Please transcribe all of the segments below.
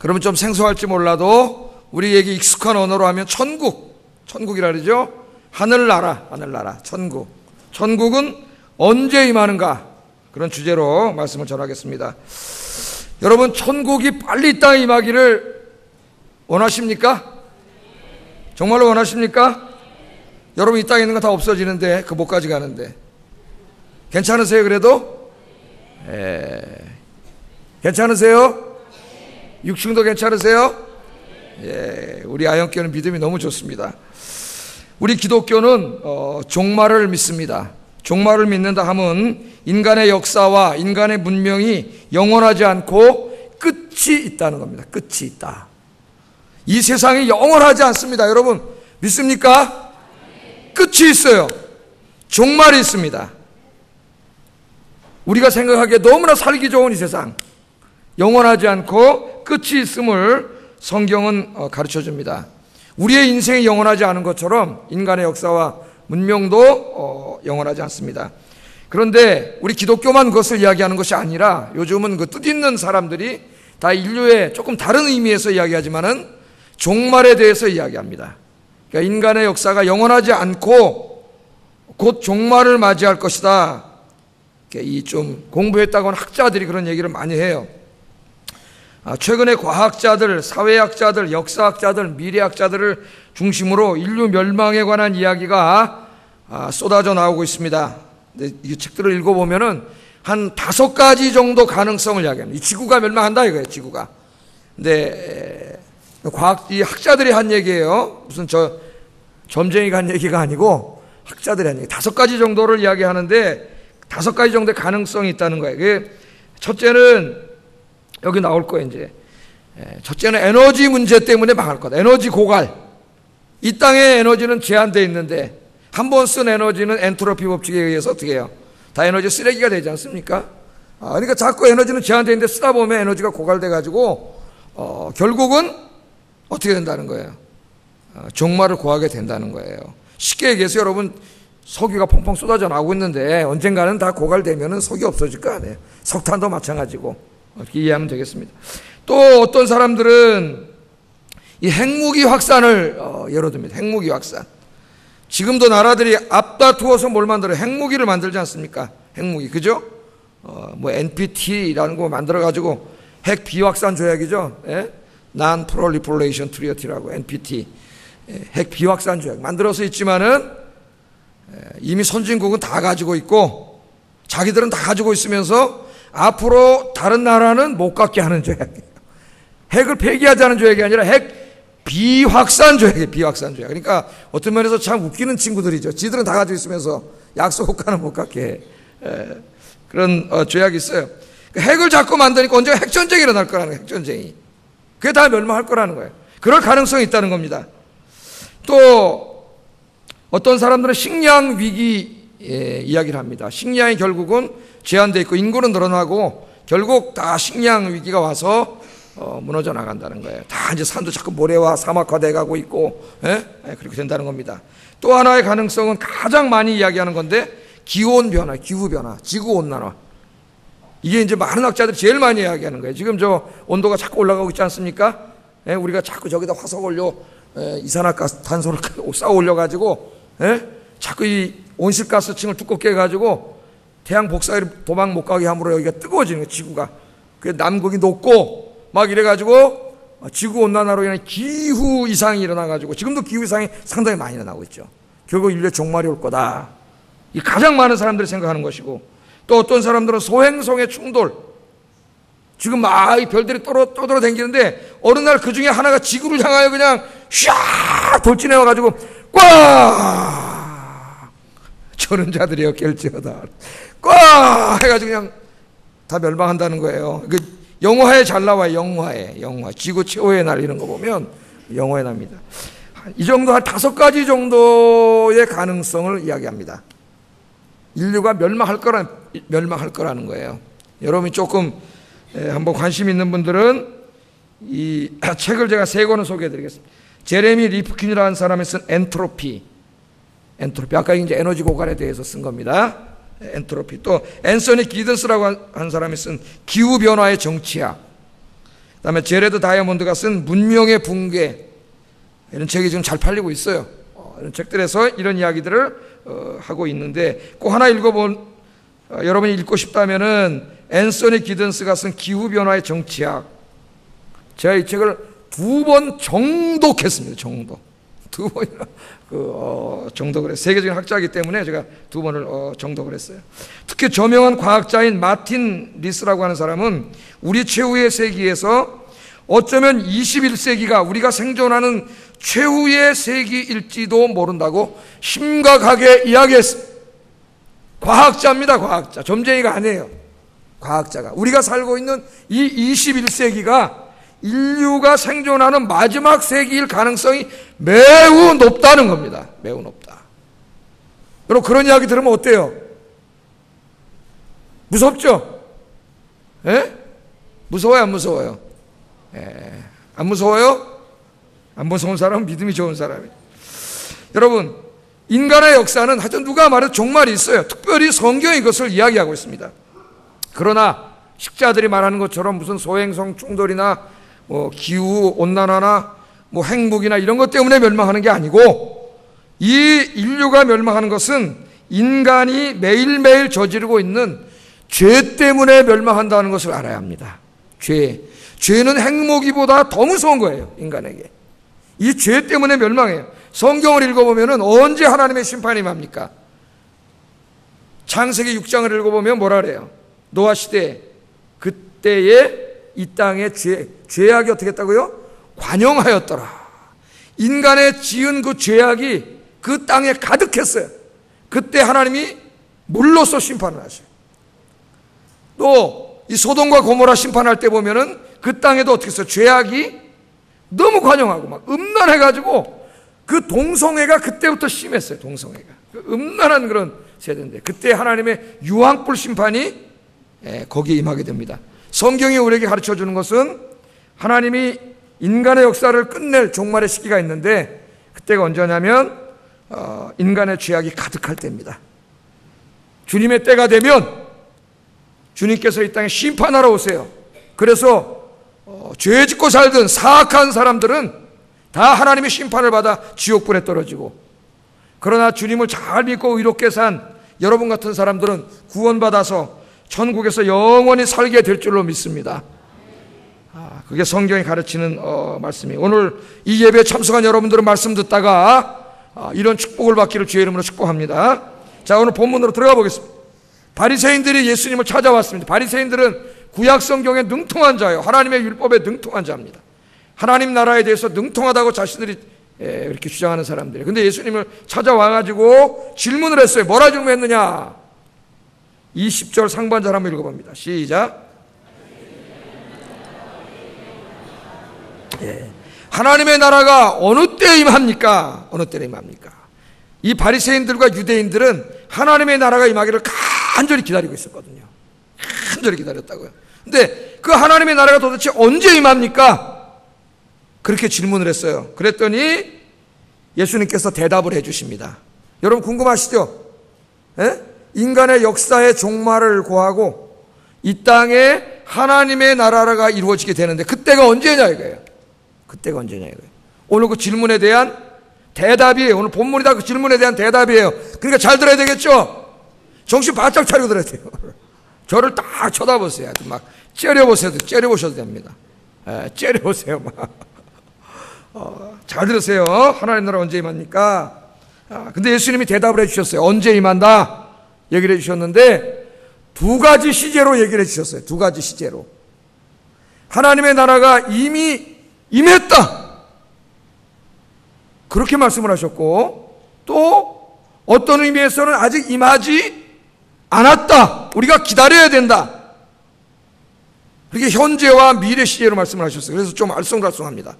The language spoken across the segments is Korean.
그러면 좀 생소할지 몰라도 우리에게 익숙한 언어로 하면 천국, 천국이라 그러죠? 하늘나라, 하늘나라, 천국. 천국은 언제 임하는가? 그런 주제로 말씀을 전하겠습니다. 여러분, 천국이 빨리 이 땅에 임하기를 원하십니까? 정말로 원하십니까? 여러분 이 땅에 있는 거 다 없어지는데 그 목까지 가는데 괜찮으세요 그래도? 에... 괜찮으세요? 육층도 괜찮으세요? 예, 우리 아영교는 믿음이 너무 좋습니다. 우리 기독교는 어, 종말을 믿습니다. 종말을 믿는다 함은 인간의 역사와 인간의 문명이 영원하지 않고 끝이 있다는 겁니다. 끝이 있다. 이 세상이 영원하지 않습니다. 여러분 믿습니까? 끝이 있어요. 종말이 있습니다. 우리가 생각하기에 너무나 살기 좋은 이 세상 영원하지 않고 끝이 있음을 성경은 어, 가르쳐 줍니다. 우리의 인생이 영원하지 않은 것처럼 인간의 역사와 문명도 어, 영원하지 않습니다. 그런데 우리 기독교만 그것을 이야기하는 것이 아니라 요즘은 그 뜻있는 사람들이 다 인류의 조금 다른 의미에서 이야기하지만은 종말에 대해서 이야기합니다. 그러니까 인간의 역사가 영원하지 않고 곧 종말을 맞이할 것이다. 이 좀 공부했다고 하는 학자들이 그런 얘기를 많이 해요. 아, 최근에 과학자들, 사회학자들, 역사학자들, 미래학자들을 중심으로 인류 멸망에 관한 이야기가 아, 쏟아져 나오고 있습니다. 이 책들을 읽어보면은 한 다섯 가지 정도 가능성을 이야기합니다. 이 지구가 멸망한다 이거예요, 지구가. 근데 과학, 이 학자들이 한 얘기예요. 무슨 저 점쟁이가 한 얘기가 아니고 학자들이 한 얘기. 다섯 가지 정도를 이야기하는데 다섯 가지 정도의 가능성이 있다는 거예요. 첫째는 여기 나올 거예요, 이제. 예, 첫째는 에너지 문제 때문에 망할 거다. 에너지 고갈. 이 땅의 에너지는 제한되어 있는데 한 번 쓴 에너지는 엔트로피 법칙에 의해서 어떻게 해요? 다 에너지 쓰레기가 되지 않습니까? 아, 그러니까 자꾸 에너지는 제한되어 있는데 쓰다 보면 에너지가 고갈돼 가지고 어, 결국은 어떻게 된다는 거예요? 어, 종말을 구하게 된다는 거예요. 쉽게 얘기해서 여러분 석유가 펑펑 쏟아져 나오고 있는데 언젠가는 다 고갈되면 석유 없어질 거 아니에요. 석탄도 마찬가지고 이렇게 이해하면 되겠습니다. 또 어떤 사람들은 이 핵무기 확산을 어, 예로 듭니다. 핵무기 확산. 지금도 나라들이 앞다투어서 뭘 만들어? 핵무기를 만들지 않습니까? 핵무기, 그죠? 어, 뭐 NPT라는 거 만들어 가지고 핵 비확산 조약이죠. 예? Non-Proliferation Treaty라고 NPT. 예, 핵 비확산 조약 만들어서 있지만은 예, 이미 선진국은 다 가지고 있고 자기들은 다 가지고 있으면서 앞으로 다른 나라는 못 갖게 하는 조약이에요. 핵을 폐기하자는 조약이 아니라 핵 비확산 조약이에요. 비확산 조약. 그러니까 어떤 면에서 참 웃기는 친구들이죠. 지들은 다 가지고 있으면서 약속 효과는 못 갖게 해. 에, 그런 어, 조약이 있어요. 그러니까 핵을 자꾸 만드니까 언제가 핵전쟁이 일어날 거라는 거예요. 핵전쟁이. 그게 다 멸망할 거라는 거예요. 그럴 가능성이 있다는 겁니다. 또 어떤 사람들은 식량 위기 예, 이야기를 합니다. 식량이 결국은 제한되어 있고 인구는 늘어나고 결국 다 식량 위기가 와서 어, 무너져 나간다는 거예요. 다 이제 산도 자꾸 모래와 사막화돼 가고 있고 예? 예, 그렇게 된다는 겁니다. 또 하나의 가능성은 가장 많이 이야기하는 건데 기온 변화, 기후 변화, 지구 온난화. 이게 이제 많은 학자들이 제일 많이 이야기하는 거예요. 지금 저 온도가 자꾸 올라가고 있지 않습니까? 예? 우리가 자꾸 저기다 화석 올려 예, 이산화가스 탄소를 쌓아 올려 가지고 예? 자꾸 이 온실가스층을 두껍게 해 가지고 태양 복사에 도망 못 가게 함으로 여기가 뜨거워지는 거예요, 지구가. 그 남극이 높고 막 이래가지고 지구 온난화로 인한 기후 이상이 일어나가지고 지금도 기후 이상이 상당히 많이 일어나고 있죠. 결국 인류 종말이 올 거다. 이 가장 많은 사람들이 생각하는 것이고 또 어떤 사람들은 소행성의 충돌. 지금 막이 별들이 떠돌아, 떠돌아 댕기는데 어느 날 그 중에 하나가 지구를 향하여 그냥 샥 돌진해 와가지고 꽉 저는 자들이여 깰지어다. 꽉 해가지고 그냥 다 멸망한다는 거예요. 그 영화에 잘 나와요. 영화에 영화 지구 최후의 날 이런 거 보면 영화에 납니다. 이 정도 한 다섯 가지 정도의 가능성을 이야기합니다. 인류가 멸망할 거라 멸망할 거라는 거예요. 여러분이 조금 한번 관심 있는 분들은 이 책을 제가 세 권을 소개해드리겠습니다. 제레미 리프킨이라는 사람이 쓴 엔트로피 엔트로피. 아까 이제 에너지 고갈에 대해서 쓴 겁니다. 엔트로피. 또 앤서니 기든스라고 한 사람이 쓴 기후 변화의 정치학. 그다음에 제레드 다이아몬드가 쓴 문명의 붕괴 이런 책이 지금 잘 팔리고 있어요. 어, 이런 책들에서 이런 이야기들을 어, 하고 있는데 꼭 하나 읽어본 어, 여러분이 읽고 싶다면은 앤서니 기든스가 쓴 기후 변화의 정치학. 제가 이 책을 두 번 정독했습니다. 정독. 두 번이나 그 어, 정독을 했어요. 세계적인 학자이기 때문에 제가 두 번을 어, 정독을 했어요. 특히 저명한 과학자인 마틴 리스라고 하는 사람은 우리 최후의 세기에서 어쩌면 21세기가 우리가 생존하는 최후의 세기일지도 모른다고 심각하게 이야기했습니다. 과학자입니다, 과학자. 점쟁이가 아니에요. 과학자가. 우리가 살고 있는 이 21세기가 인류가 생존하는 마지막 세기일 가능성이 매우 높다는 겁니다. 매우 높다. 여러분, 그런 이야기 들으면 어때요? 무섭죠? 예? 무서워요, 안 무서워요? 예. 안 무서워요? 안 무서운 사람은 믿음이 좋은 사람이에요. 여러분, 인간의 역사는 하여튼 누가 말해도 종말이 있어요. 특별히 성경이 그것을 이야기하고 있습니다. 그러나 식자들이 말하는 것처럼 무슨 소행성 충돌이나 뭐 기후 온난화나 뭐 핵무기나 이런 것 때문에 멸망하는 게 아니고 이 인류가 멸망하는 것은 인간이 매일매일 저지르고 있는 죄 때문에 멸망한다는 것을 알아야 합니다. 죄. 죄는 핵무기보다 더 무서운 거예요, 인간에게. 이 죄 때문에 멸망해요. 성경을 읽어보면 언제 하나님의 심판이 맙니까? 창세기 6장을 읽어보면 뭐라 그래요? 노아 시대 그때에 이 땅의 죄, 죄악이 어떻게 했다고요? 관영하였더라. 인간의 지은 그 죄악이 그 땅에 가득했어요. 그때 하나님이 물로서 심판을 하셔요. 또 이 소돔과 고모라 심판할 때 보면은 그 땅에도 어떻게 했어요? 죄악이 너무 관영하고 막 음란해가지고 그 동성애가 그때부터 심했어요. 동성애가 그 음란한 그런 세대인데 그때 하나님의 유황불 심판이 예, 거기에 임하게 됩니다. 성경이 우리에게 가르쳐 주는 것은 하나님이 인간의 역사를 끝낼 종말의 시기가 있는데 그때가 언제냐면 어, 인간의 죄악이 가득할 때입니다. 주님의 때가 되면 주님께서 이 땅에 심판하러 오세요. 그래서 어, 죄 짓고 살던 사악한 사람들은 다 하나님의 심판을 받아 지옥불에 떨어지고 그러나 주님을 잘 믿고 의롭게 산 여러분 같은 사람들은 구원받아서 천국에서 영원히 살게 될 줄로 믿습니다. 아, 그게 성경이 가르치는 어, 말씀이에요. 오늘 이 예배에 참석한 여러분들은 말씀 듣다가 아, 이런 축복을 받기를 주의 이름으로 축복합니다. 자, 오늘 본문으로 들어가 보겠습니다. 바리새인들이 예수님을 찾아왔습니다. 바리새인들은 구약 성경에 능통한 자예요. 하나님의 율법에 능통한 자입니다. 하나님 나라에 대해서 능통하다고 자신들이 예, 이렇게 주장하는 사람들이. 근데 예수님을 찾아와가지고 질문을 했어요. 뭐라 질문했느냐? 20절 상반절 한번 읽어봅니다. 시작. 예. 하나님의 나라가 어느 때 임합니까? 어느 때 임합니까? 이 바리새인들과 유대인들은 하나님의 나라가 임하기를 간절히 기다리고 있었거든요. 간절히 기다렸다고요. 근데 그 하나님의 나라가 도대체 언제 임합니까? 그렇게 질문을 했어요. 그랬더니 예수님께서 대답을 해 주십니다. 여러분 궁금하시죠? 예? 인간의 역사의 종말을 고하고 이 땅에 하나님의 나라가 이루어지게 되는데 그때가 언제냐 이거예요. 그때가 언제냐 이거예요. 오늘 그 질문에 대한 대답이에요. 오늘 본문이 다 그 질문에 대한 대답이에요. 그러니까 잘 들어야 되겠죠? 정신 바짝 차리고 들어야 돼요. 저를 딱 쳐다보세요. 막 째려보세요. 째려보셔도 됩니다. 에, 째려보세요. 막. 어, 잘 들으세요. 하나님 나라 언제 임합니까? 아, 근데 예수님이 대답을 해주셨어요. 언제 임한다? 얘기를 해주셨는데 두 가지 시제로 얘기를 해주셨어요. 두 가지 시제로. 하나님의 나라가 이미 임했다. 그렇게 말씀을 하셨고 또 어떤 의미에서는 아직 임하지 않았다. 우리가 기다려야 된다. 그렇게 현재와 미래 시제로 말씀을 하셨어요. 그래서 좀 알쏭달쏭합니다.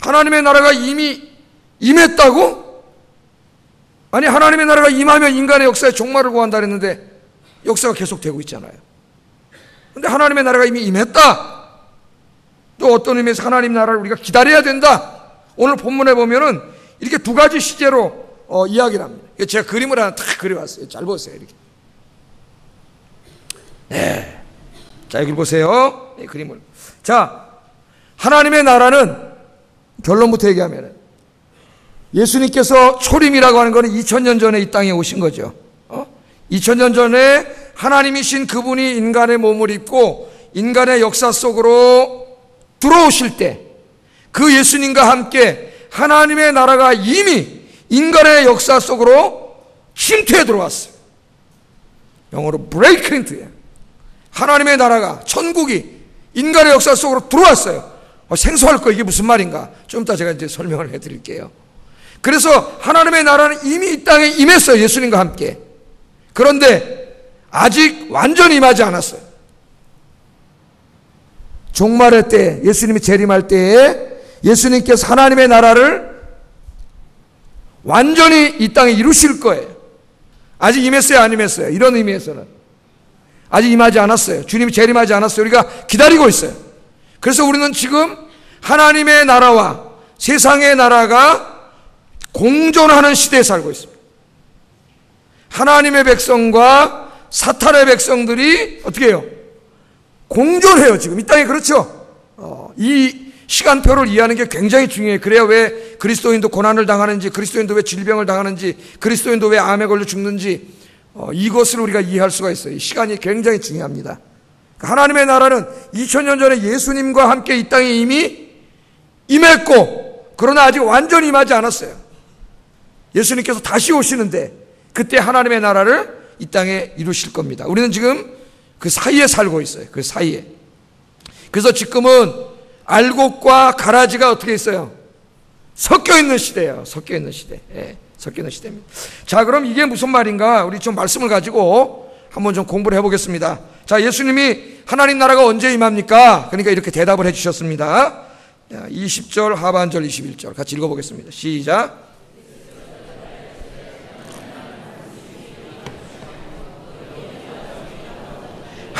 하나님의 나라가 이미 임했다고? 아니 하나님의 나라가 임하면 인간의 역사에 종말을 구한다 그랬는데 역사가 계속되고 있잖아요. 근데 하나님의 나라가 이미 임했다. 또 어떤 의미에서 하나님 나라를 우리가 기다려야 된다. 오늘 본문에 보면은 이렇게 두 가지 시제로 어, 이야기를 합니다. 제가 그림을 하나 탁 그려왔어요. 잘 보세요. 이렇게. 네. 자, 여기 보세요. 이 그림을. 자, 하나님의 나라는 결론부터 얘기하면 예수님께서 초림이라고 하는 것은 2000년 전에 이 땅에 오신 거죠. 어? 2000년 전에 하나님이신 그분이 인간의 몸을 입고 인간의 역사 속으로 들어오실 때 그 예수님과 함께 하나님의 나라가 이미 인간의 역사 속으로 침투해 들어왔어요. 영어로 break into 하나님의 나라가 천국이 인간의 역사 속으로 들어왔어요. 어, 생소할 거 이게 무슨 말인가? 좀 이따 제가 이제 설명을 해 드릴게요. 그래서 하나님의 나라는 이미 이 땅에 임했어요. 예수님과 함께. 그런데 아직 완전히 임하지 않았어요. 종말의 때, 예수님이 재림할 때에 예수님께서 하나님의 나라를 완전히 이 땅에 이루실 거예요. 아직 임했어요, 안 임했어요? 이런 의미에서는. 아직 임하지 않았어요. 주님이 재림하지 않았어요. 우리가 기다리고 있어요. 그래서 우리는 지금 하나님의 나라와 세상의 나라가 공존하는 시대에 살고 있습니다. 하나님의 백성과 사탄의 백성들이 어떻게 해요? 공존해요, 지금. 이 땅에 그렇죠? 어, 이 시간표를 이해하는 게 굉장히 중요해요. 그래야 왜 그리스도인도 고난을 당하는지, 그리스도인도 왜 질병을 당하는지, 그리스도인도 왜 암에 걸려 죽는지, 어, 이것을 우리가 이해할 수가 있어요. 시간이 굉장히 중요합니다. 하나님의 나라는 2000년 전에 예수님과 함께 이 땅에 이미 임했고, 그러나 아직 완전히 임하지 않았어요. 예수님께서 다시 오시는데 그때 하나님의 나라를 이 땅에 이루실 겁니다. 우리는 지금 그 사이에 살고 있어요. 그 사이에. 그래서 지금은 알곡과 가라지가 어떻게 있어요? 섞여 있는 시대예요. 섞여 있는 시대. 예, 섞여 있는 시대입니다. 자, 그럼 이게 무슨 말인가? 우리 좀 말씀을 가지고 한번 좀 공부를 해보겠습니다. 자, 예수님이 하나님 나라가 언제 임합니까? 그러니까 이렇게 대답을 해주셨습니다. 20절 하반절 21절 같이 읽어보겠습니다. 시작.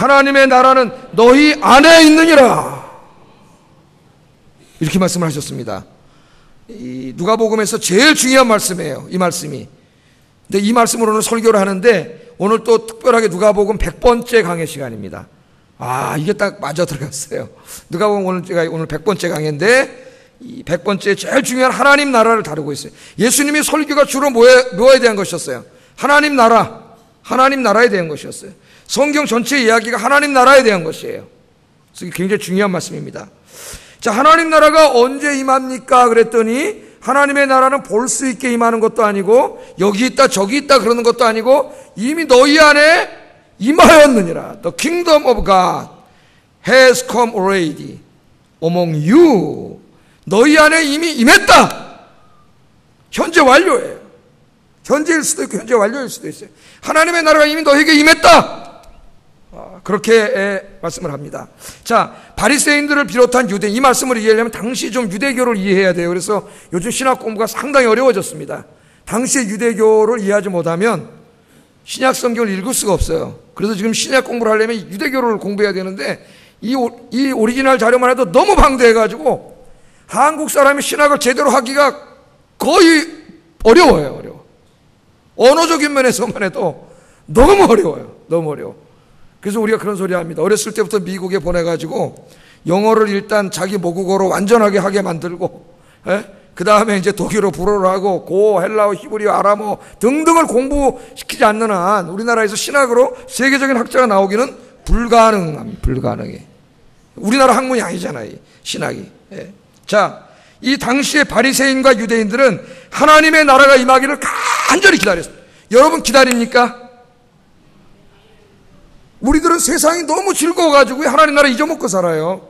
하나님의 나라는 너희 안에 있느니라. 이렇게 말씀을 하셨습니다. 누가복음에서 제일 중요한 말씀이에요. 이 말씀이. 근데 이 말씀으로는 설교를 하는데 오늘 또 특별하게 누가복음 100번째 강의 시간입니다. 아, 이게 딱 맞아 들어갔어요. 누가복음 오늘 제가 오늘 100번째 강의인데 이 100번째 제일 중요한 하나님 나라를 다루고 있어요. 예수님이 설교가 주로 뭐에, 뭐에 대한 것이었어요? 하나님 나라, 하나님 나라에 대한 것이었어요. 성경 전체 이야기가 하나님 나라에 대한 것이에요. 그래서 굉장히 중요한 말씀입니다. 자, 하나님 나라가 언제 임합니까? 그랬더니 하나님의 나라는 볼 수 있게 임하는 것도 아니고 여기 있다 저기 있다 그러는 것도 아니고 이미 너희 안에 임하였느니라. The kingdom of God has come already among you. 너희 안에 이미 임했다. 현재 완료예요. 현재일 수도 있고 현재 완료일 수도 있어요. 하나님의 나라가 이미 너에게 임했다. 그렇게 말씀을 합니다. 자, 바리새인들을 비롯한 유대 이 말씀을 이해하려면 당시 좀 유대교를 이해해야 돼요. 그래서 요즘 신학 공부가 상당히 어려워졌습니다. 당시의 유대교를 이해하지 못하면 신약 성경을 읽을 수가 없어요. 그래서 지금 신약 공부를 하려면 유대교를 공부해야 되는데 이, 이 오리지널 자료만 해도 너무 방대해가지고 한국 사람이 신학을 제대로 하기가 거의 어려워요. 어려워. 언어적인 면에서만 해도 너무 어려워요. 너무 어려워. 그래서 우리가 그런 소리 합니다. 어렸을 때부터 미국에 보내가지고 영어를 일단 자기 모국어로 완전하게 하게 만들고, 예? 그 다음에 이제 독일어, 불어로 하고, 고, 헬라어, 히브리어, 아람어 등등을 공부시키지 않는 한 우리나라에서 신학으로 세계적인 학자가 나오기는 불가능합니다. 불가능해. 우리나라 학문이 아니잖아요. 신학이. 예. 자, 이 당시의 바리새인과 유대인들은 하나님의 나라가 임하기를 간절히 기다렸습니다. 여러분 기다립니까? 우리들은 세상이 너무 즐거워가지고 하나님 나라 잊어먹고 살아요.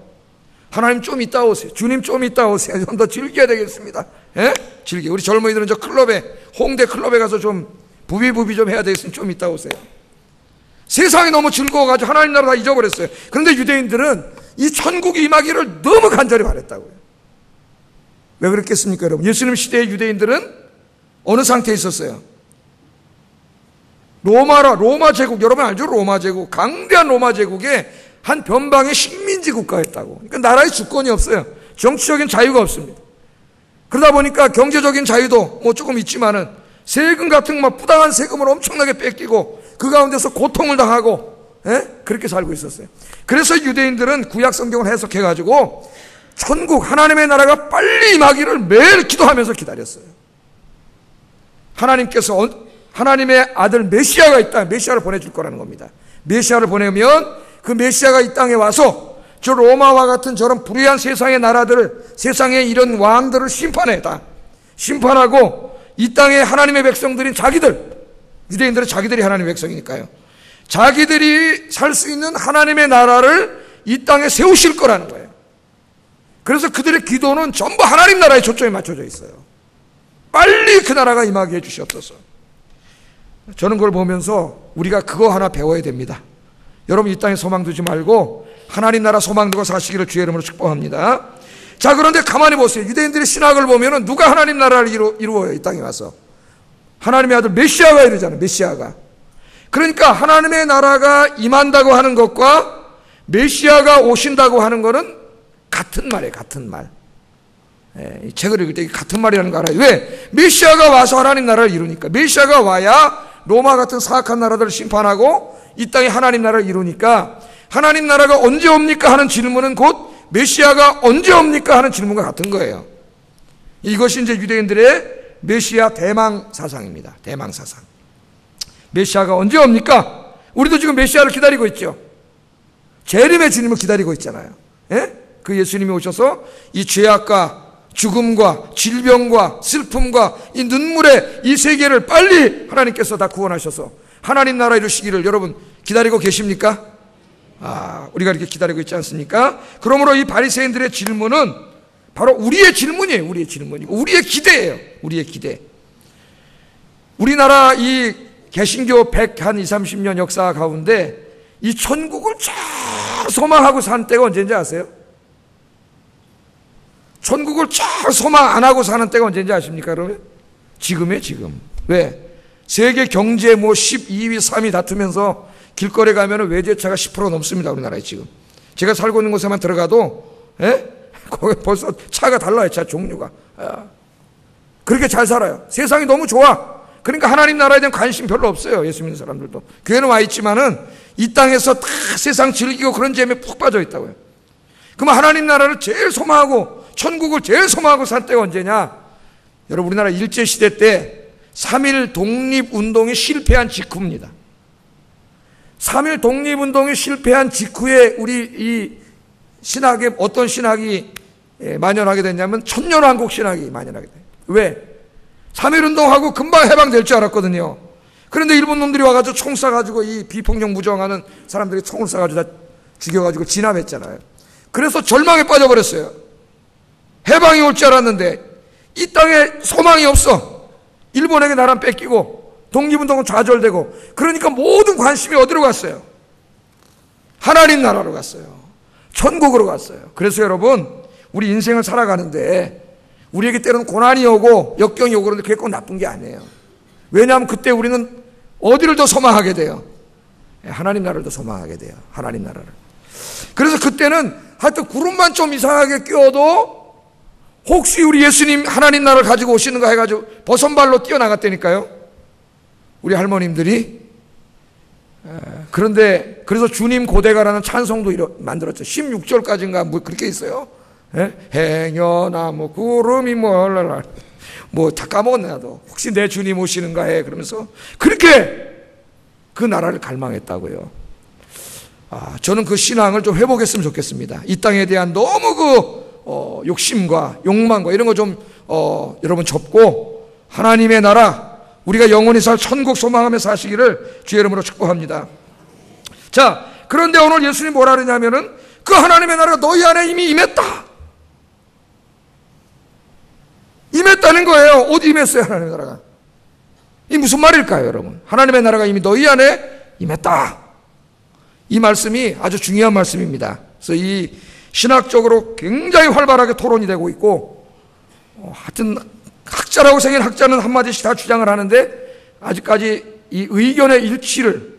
하나님 좀 이따 오세요. 주님 좀 이따 오세요. 좀 더 즐겨야 되겠습니다. 예? 즐겨. 우리 젊은이들은 저 클럽에, 홍대 클럽에 가서 좀 부비부비 좀 해야 되겠으면 좀 이따 오세요. 세상이 너무 즐거워가지고 하나님 나라 다 잊어버렸어요. 그런데 유대인들은 이 천국이 임하기를 너무 간절히 바랬다고요. 왜 그랬겠습니까, 여러분? 예수님 시대의 유대인들은 어느 상태에 있었어요? 로마라, 로마 제국, 여러분 알죠? 로마 제국. 강대한 로마 제국의 한 변방의 식민지 국가였다고. 그러니까 나라의 주권이 없어요. 정치적인 자유가 없습니다. 그러다 보니까 경제적인 자유도 뭐 조금 있지만은 세금 같은 막 부당한 세금을 엄청나게 뺏기고 그 가운데서 고통을 당하고 예? 그렇게 살고 있었어요. 그래서 유대인들은 구약 성경을 해석해 가지고 천국 하나님의 나라가 빨리 임하기를 매일 기도하면서 기다렸어요. 하나님께서 하나님의 아들 메시아가 있다. 메시아를 보내줄 거라는 겁니다. 메시아를 보내면 그 메시아가 이 땅에 와서 저 로마와 같은 저런 불의한 세상의 나라들을 세상의 이런 왕들을 심판해 다. 심판하고 이 땅에 하나님의 백성들인 자기들 유대인들은 자기들이 하나님의 백성이니까요. 자기들이 살 수 있는 하나님의 나라를 이 땅에 세우실 거라는 거예요. 그래서 그들의 기도는 전부 하나님 나라에 초점이 맞춰져 있어요. 빨리 그 나라가 임하게 해주시옵소서. 저는 그걸 보면서 우리가 그거 하나 배워야 됩니다. 여러분 이 땅에 소망 두지 말고 하나님 나라 소망 두고 사시기를 주의 이름으로 축복합니다. 자 그런데 가만히 보세요. 유대인들의 신학을 보면은 누가 하나님 나라를 이루, 이루어요 이 땅에 와서 하나님의 아들 메시아가 이르잖아요. 메시아가 그러니까 하나님의 나라가 임한다고 하는 것과 메시아가 오신다고 하는 것은 같은 말이에요. 같은 말. 예, 책을 읽을 때 같은 말이라는 거 알아요. 왜? 메시아가 와서 하나님 나라를 이루니까. 메시아가 와야 로마 같은 사악한 나라들을 심판하고 이 땅에 하나님 나라를 이루니까 하나님 나라가 언제 옵니까 하는 질문은 곧 메시아가 언제 옵니까 하는 질문과 같은 거예요. 이것이 이제 유대인들의 메시아 대망 사상입니다. 대망 사상. 메시아가 언제 옵니까? 우리도 지금 메시아를 기다리고 있죠. 재림의 주님을 기다리고 있잖아요. 예? 그 예수님이 오셔서 이 죄악과 죽음과 질병과 슬픔과 이 눈물의 이 세계를 빨리 하나님께서 다 구원하셔서 하나님 나라 이루시기를 여러분 기다리고 계십니까? 아, 우리가 이렇게 기다리고 있지 않습니까? 그러므로 이 바리새인들의 질문은 바로 우리의 질문이에요. 우리의 질문이고 우리의 기대예요. 우리의 기대. 우리나라 이 개신교 100한 2, 30년 역사 가운데 이 천국을 쫙 소망하고 산 때가 언제인지 아세요? 천국을 쫙 소망 안 하고 사는 때가 언제인지 아십니까, 여러분? 지금에 지금. 왜? 세계 경제 뭐 12위, 3위 다투면서 길거리 가면은 외제차가 10% 넘습니다, 우리나라에 지금. 제가 살고 있는 곳에만 들어가도, 예? 거기 벌써 차가 달라요, 차 종류가. 아. 그렇게 잘 살아요. 세상이 너무 좋아. 그러니까 하나님 나라에 대한 관심 별로 없어요, 예수 믿는 사람들도. 교회는 와 있지만은 이 땅에서 다 세상 즐기고 그런 재미에 푹 빠져 있다고요. 그럼 하나님 나라를 제일 소망하고 천국을 제일 소망하고 살 때가 언제냐? 여러분 우리나라 일제 시대 때 3일 독립 운동이 실패한 직후입니다. 3일 독립 운동이 실패한 직후에 우리 이 신학에 어떤 신학이 예, 만연하게 됐냐면 천년왕국 신학이 만연하게 돼요. 왜? 3일 운동하고 금방 해방될 줄 알았거든요. 그런데 일본 놈들이 와가지고 총 쏴가지고 이 비폭력 무정하는 사람들이 총을 쏴가지고 다 죽여가지고 진압했잖아요. 그래서 절망에 빠져버렸어요. 해방이 올 줄 알았는데 이 땅에 소망이 없어. 일본에게 나라 뺏기고 독립운동은 좌절되고 그러니까 모든 관심이 어디로 갔어요? 하나님 나라로 갔어요. 천국으로 갔어요. 그래서 여러분 우리 인생을 살아가는데 우리에게 때로는 고난이 오고 역경이 오고 그런데 그게 꼭 나쁜 게 아니에요. 왜냐하면 그때 우리는 어디를 더 소망하게 돼요? 예, 하나님 나라를 더 소망하게 돼요. 하나님 나라를. 그래서 그때는 하여튼 구름만 좀 이상하게 끼워도 혹시 우리 예수님 하나님 나라를 가지고 오시는가 해가지고 버선발로 뛰어나갔다니까요. 우리 할머님들이. 그런데 그래서 주님 고대가라는 찬송도 만들었죠. 16절까지인가 뭐 그렇게 있어요. 행여나무 구름이 멀라 뭐다 까먹었네 나도 혹시 내 주님 오시는가 해 그러면서 그렇게 그 나라를 갈망했다고요. 아, 저는 그 신앙을 좀 회복했으면 좋겠습니다. 이 땅에 대한 너무 그 어, 욕심과 욕망과 이런 거좀 어, 여러분 접고 하나님의 나라 우리가 영원히 살 천국 소망하며 사시기를 주의 이름으로 축복합니다. 자, 그런데 오늘 예수님 뭐라 그러냐면은 그 하나님의 나라가 너희 안에 이미 임했다. 임했다는 거예요. 어디 임했어요, 하나님의 나라가? 이 무슨 말일까요, 여러분? 하나님의 나라가 이미 너희 안에 임했다. 이 말씀이 아주 중요한 말씀입니다. 그래서 이 신학적으로 굉장히 활발하게 토론이 되고 있고, 어, 하여튼 학자라고 생긴 학자는 한마디씩 다 주장을 하는데, 아직까지 이 의견의 일치를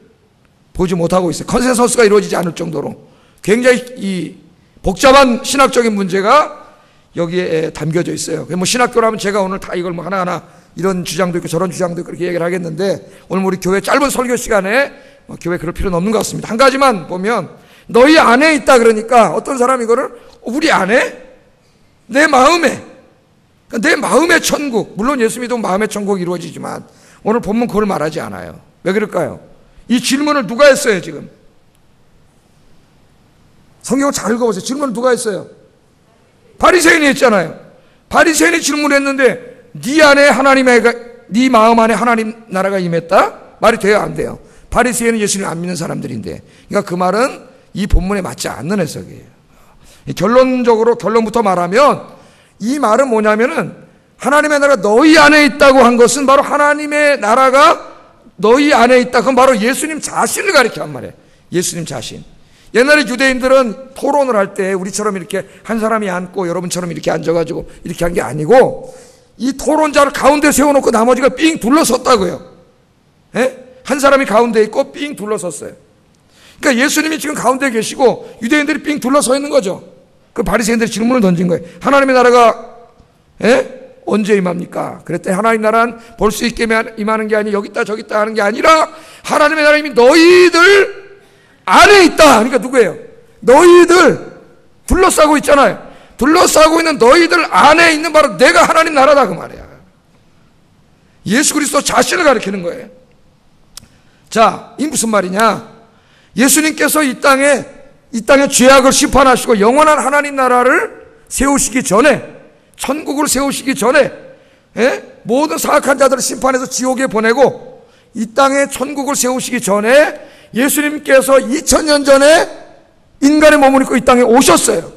보지 못하고 있어요. consensus가 이루어지지 않을 정도로 굉장히 이 복잡한 신학적인 문제가 여기에 담겨져 있어요. 뭐 신학교라면 제가 오늘 다 이걸 뭐 하나하나 이런 주장도 있고 저런 주장도 있고 그렇게 얘기를 하겠는데 오늘 우리 교회 짧은 설교 시간에 뭐 교회 그럴 필요는 없는 것 같습니다. 한 가지만 보면 너희 안에 있다 그러니까 어떤 사람이 이거를 우리 안에 내 마음에 그러니까 내 마음의 천국 물론 예수 믿으면 마음의 천국이 이루어지지만 오늘 본문 그걸 말하지 않아요. 왜 그럴까요? 이 질문을 누가 했어요 지금? 성경 잘 읽어보세요. 질문을 누가 했어요? 바리새인이 했잖아요. 바리새인이 질문했는데 네 안에 하나님의 네 마음 안에 하나님 나라가 임했다? 말이 돼요 안 돼요? 바리새인은 예수님 안 믿는 사람들인데 그러니까 그 말은 이 본문에 맞지 않는 해석이에요. 결론적으로 결론부터 말하면 이 말은 뭐냐면은 하나님의 나라가 너희 안에 있다고 한 것은 바로 하나님의 나라가 너희 안에 있다. 그건 바로 예수님 자신을 가리켜 한 말이에요. 예수님 자신. 옛날에 유대인들은 토론을 할 때 우리처럼 이렇게 한 사람이 앉고 여러분처럼 이렇게 앉아가지고 이렇게 한 게 아니고 이 토론자를 가운데 세워놓고 나머지가 삥 둘러섰다고요. 예? 한 사람이 가운데 있고 삥 둘러섰어요. 그러니까 예수님이 지금 가운데 계시고 유대인들이 삥 둘러서 있는 거죠. 그 바리새인들이 질문을 던진 거예요. 하나님의 나라가 예? 언제 임합니까? 그랬더니 하나님 나라는 볼 수 있게 임하는 게 아니 여기 있다 저기 있다 하는 게 아니라 하나님의 나라 이미 너희들 안에 있다. 그러니까 누구예요? 너희들 둘러싸고 있잖아요. 둘러싸고 있는 너희들 안에 있는 바로 내가 하나님 나라다 그 말이야. 예수 그리스도 자신을 가리키는 거예요. 자, 이 무슨 말이냐? 예수님께서 이 땅에 이 땅에 죄악을 심판하시고 영원한 하나님 나라를 세우시기 전에 천국을 세우시기 전에 예? 모든 사악한 자들을 심판해서 지옥에 보내고 이 땅에 천국을 세우시기 전에 예수님께서 2000년 전에 인간의 몸을 입고 이 땅에 오셨어요.